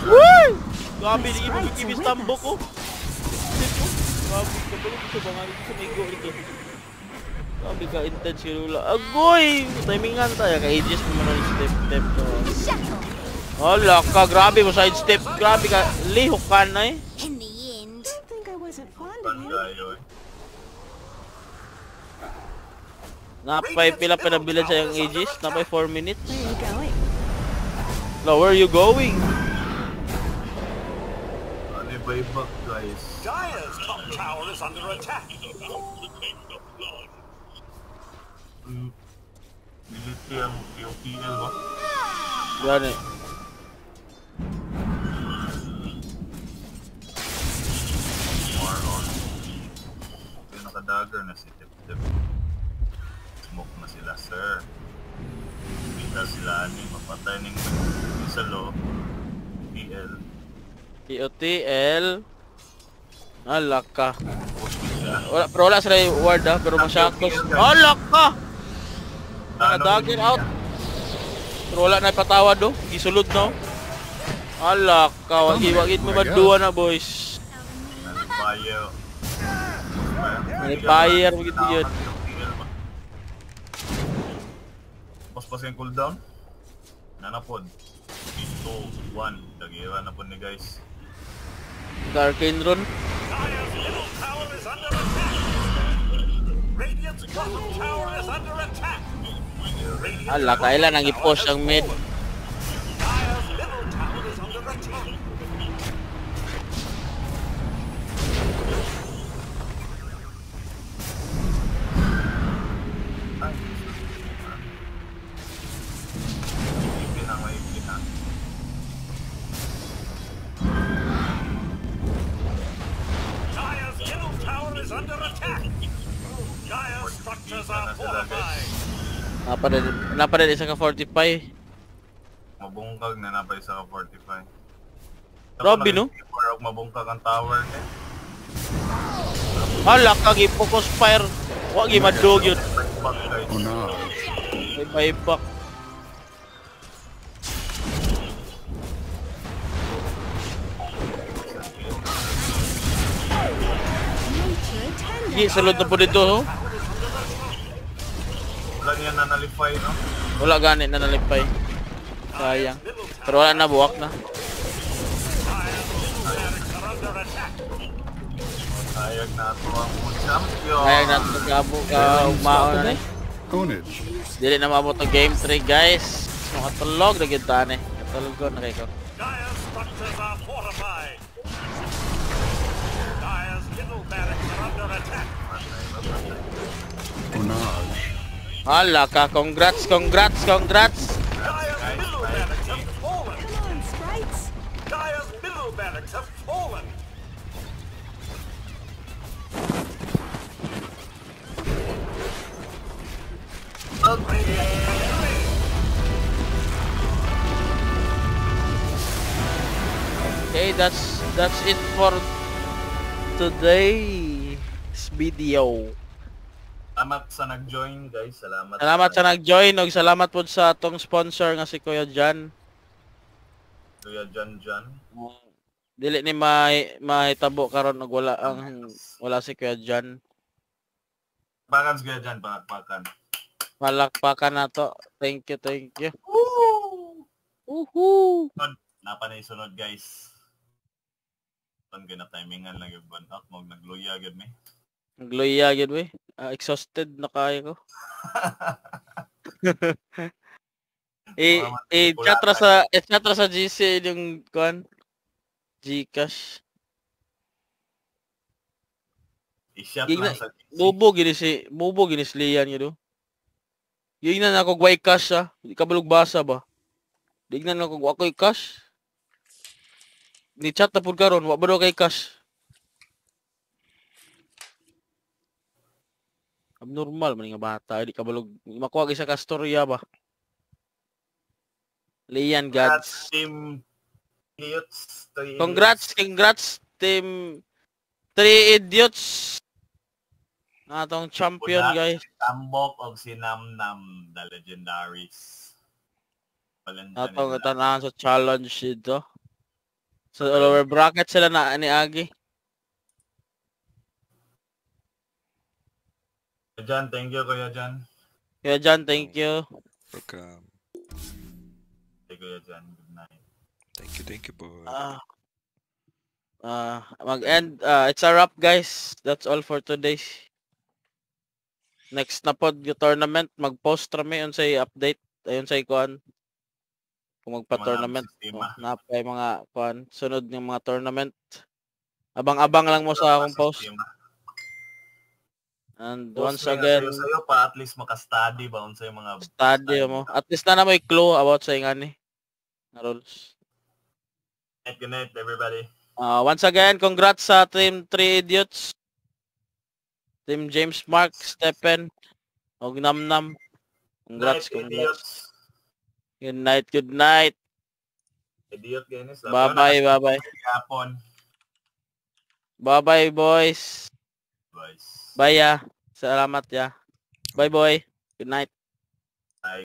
Woo! Grabe, di mo kikibis tambo ko. Grabe, kabalo ko sa bangarin ko sa may go ito. Grabe ka, intense yung lula. Agoy! Timingan tayo, ka-ages mo man step step to. Hala ka, grabe mo side step. Grabe ka, lihok ka na eh. In the end. Bandayo eh. Napay pila pa na bilad sa yung ages. Napay 4 minutes. Where are you going? Now, where are you going? Ano yung buyback guys? Tower is under attack. Military ang POPL ba? More on. Yung nakadagger na si Tip Tip. Smoke na sila sir. Kita sila ani mapatay ning isa lo. PL. POTL. Hala ka. Wala, pero wala sila yung ward ah, pero masyakos. Hala ka! Nakadagger out. Pero wala na ipatawad do. Gisulod no. Hala ka, wagi wagid mo maduwa na boys. Nalipayo. Nalipayer mo yun. Tapos pa yung cooldown. Nanapod. 3, 2, 1. Dagira na po ni guys. Attack. Radiant's Hala, kailan ang i-push ang mid. Napa din isa ka 45. Mabungkag na napay sa ka 45. Grabe, no? Or mabungkag ang tower eh. Hala, kagi focus fire. Wa gi madug yun. Oh no. May buyback. Gi sulod na po dito, oh. Wala niya nanalify, no? Wala gani na nalipay. Sayang. Pero wala na buwak na. Sayag na ito ang champion. Sayang na ito gabo ka umao na ni. Ownage. Dili na maabot ang game 3 guys. Mga tulog na gyud tani. Tulog ko na kay ko. Dire's structures are fortified. Dire's middle barracks are under attack. Ownage. Hala ka, congrats, congrats, congrats. Dire's middle barracks have fallen. Come on, sprites. Dire's middle barracks have fallen. Okay, that's that's it for today's video. Salamat sa nag-join, guys. Salamat. Salamat sa nag-join ug salamat po sa atong sponsor nga si Kuya Jan. Kuya John John. Dili ni may mahitabo karon og wala ang wala si Kuya Jan. Pakpakan sa Kuya pakpakan. Palakpakan na to. Thank you, thank you. Woohoo! Napa na isunod, guys. Pan na timingan lang yung out. Mag nagluya agad may. Nagluya gid we. Ah, exhausted na kayo ko. eh, eh, chatra sa, eh, chatra sa GC yung, kuan, Gcash. I-shot lang sa GC. Bubo gini si, bubo gini si Lian yun, Gignan ako guay cash ah. Di ka balog basa ba? Dignan ako ako'y cash. Ni chat na pud karon, wa ba daw kay cash? Abnormal man nga bata, di ka balog makuha gyud sa kastorya ba? Lian Gods. Team Idiots. Three Congrats, congrats team 3 idiots. Atong champion Wala. guys. Tambok og si Nam Nam, the legendaries. Atong tanahan sa challenge dito. Sa lower bracket sila na ni Agi. Kuya John, thank you, Kuya John. Kaya John, thank you. Welcome. Hey, Kuya John, good night. Thank you, thank you po. Ah. Ah, mag-end. Ah, it's a wrap guys. That's all for today. Next na pod yung tournament, mag-post rami on say update. Ayun sa ikuan. Kung magpa-tournament. sistema. Oh, napay mga kuan sunod ng mga tournament. Abang-abang lang mo sa akong post. And once Post mo nga again, Sa'yo, sa'yo pa at least maka-study ba unsa yung mga study mo. At least na na may clue about sa ingani. Na rules. Good night, good night, everybody. Uh, once again, congrats sa Team 3 Idiots. Team James Mark, Stephen, og Namnam. Congrats, Good night, congrats. idiots. Good night, good night. Idiot, Dennis. Bye-bye, bye-bye. Bye-bye, boys. Boys. Bye, ya. Salamat, ya. Bye, boy. Good night.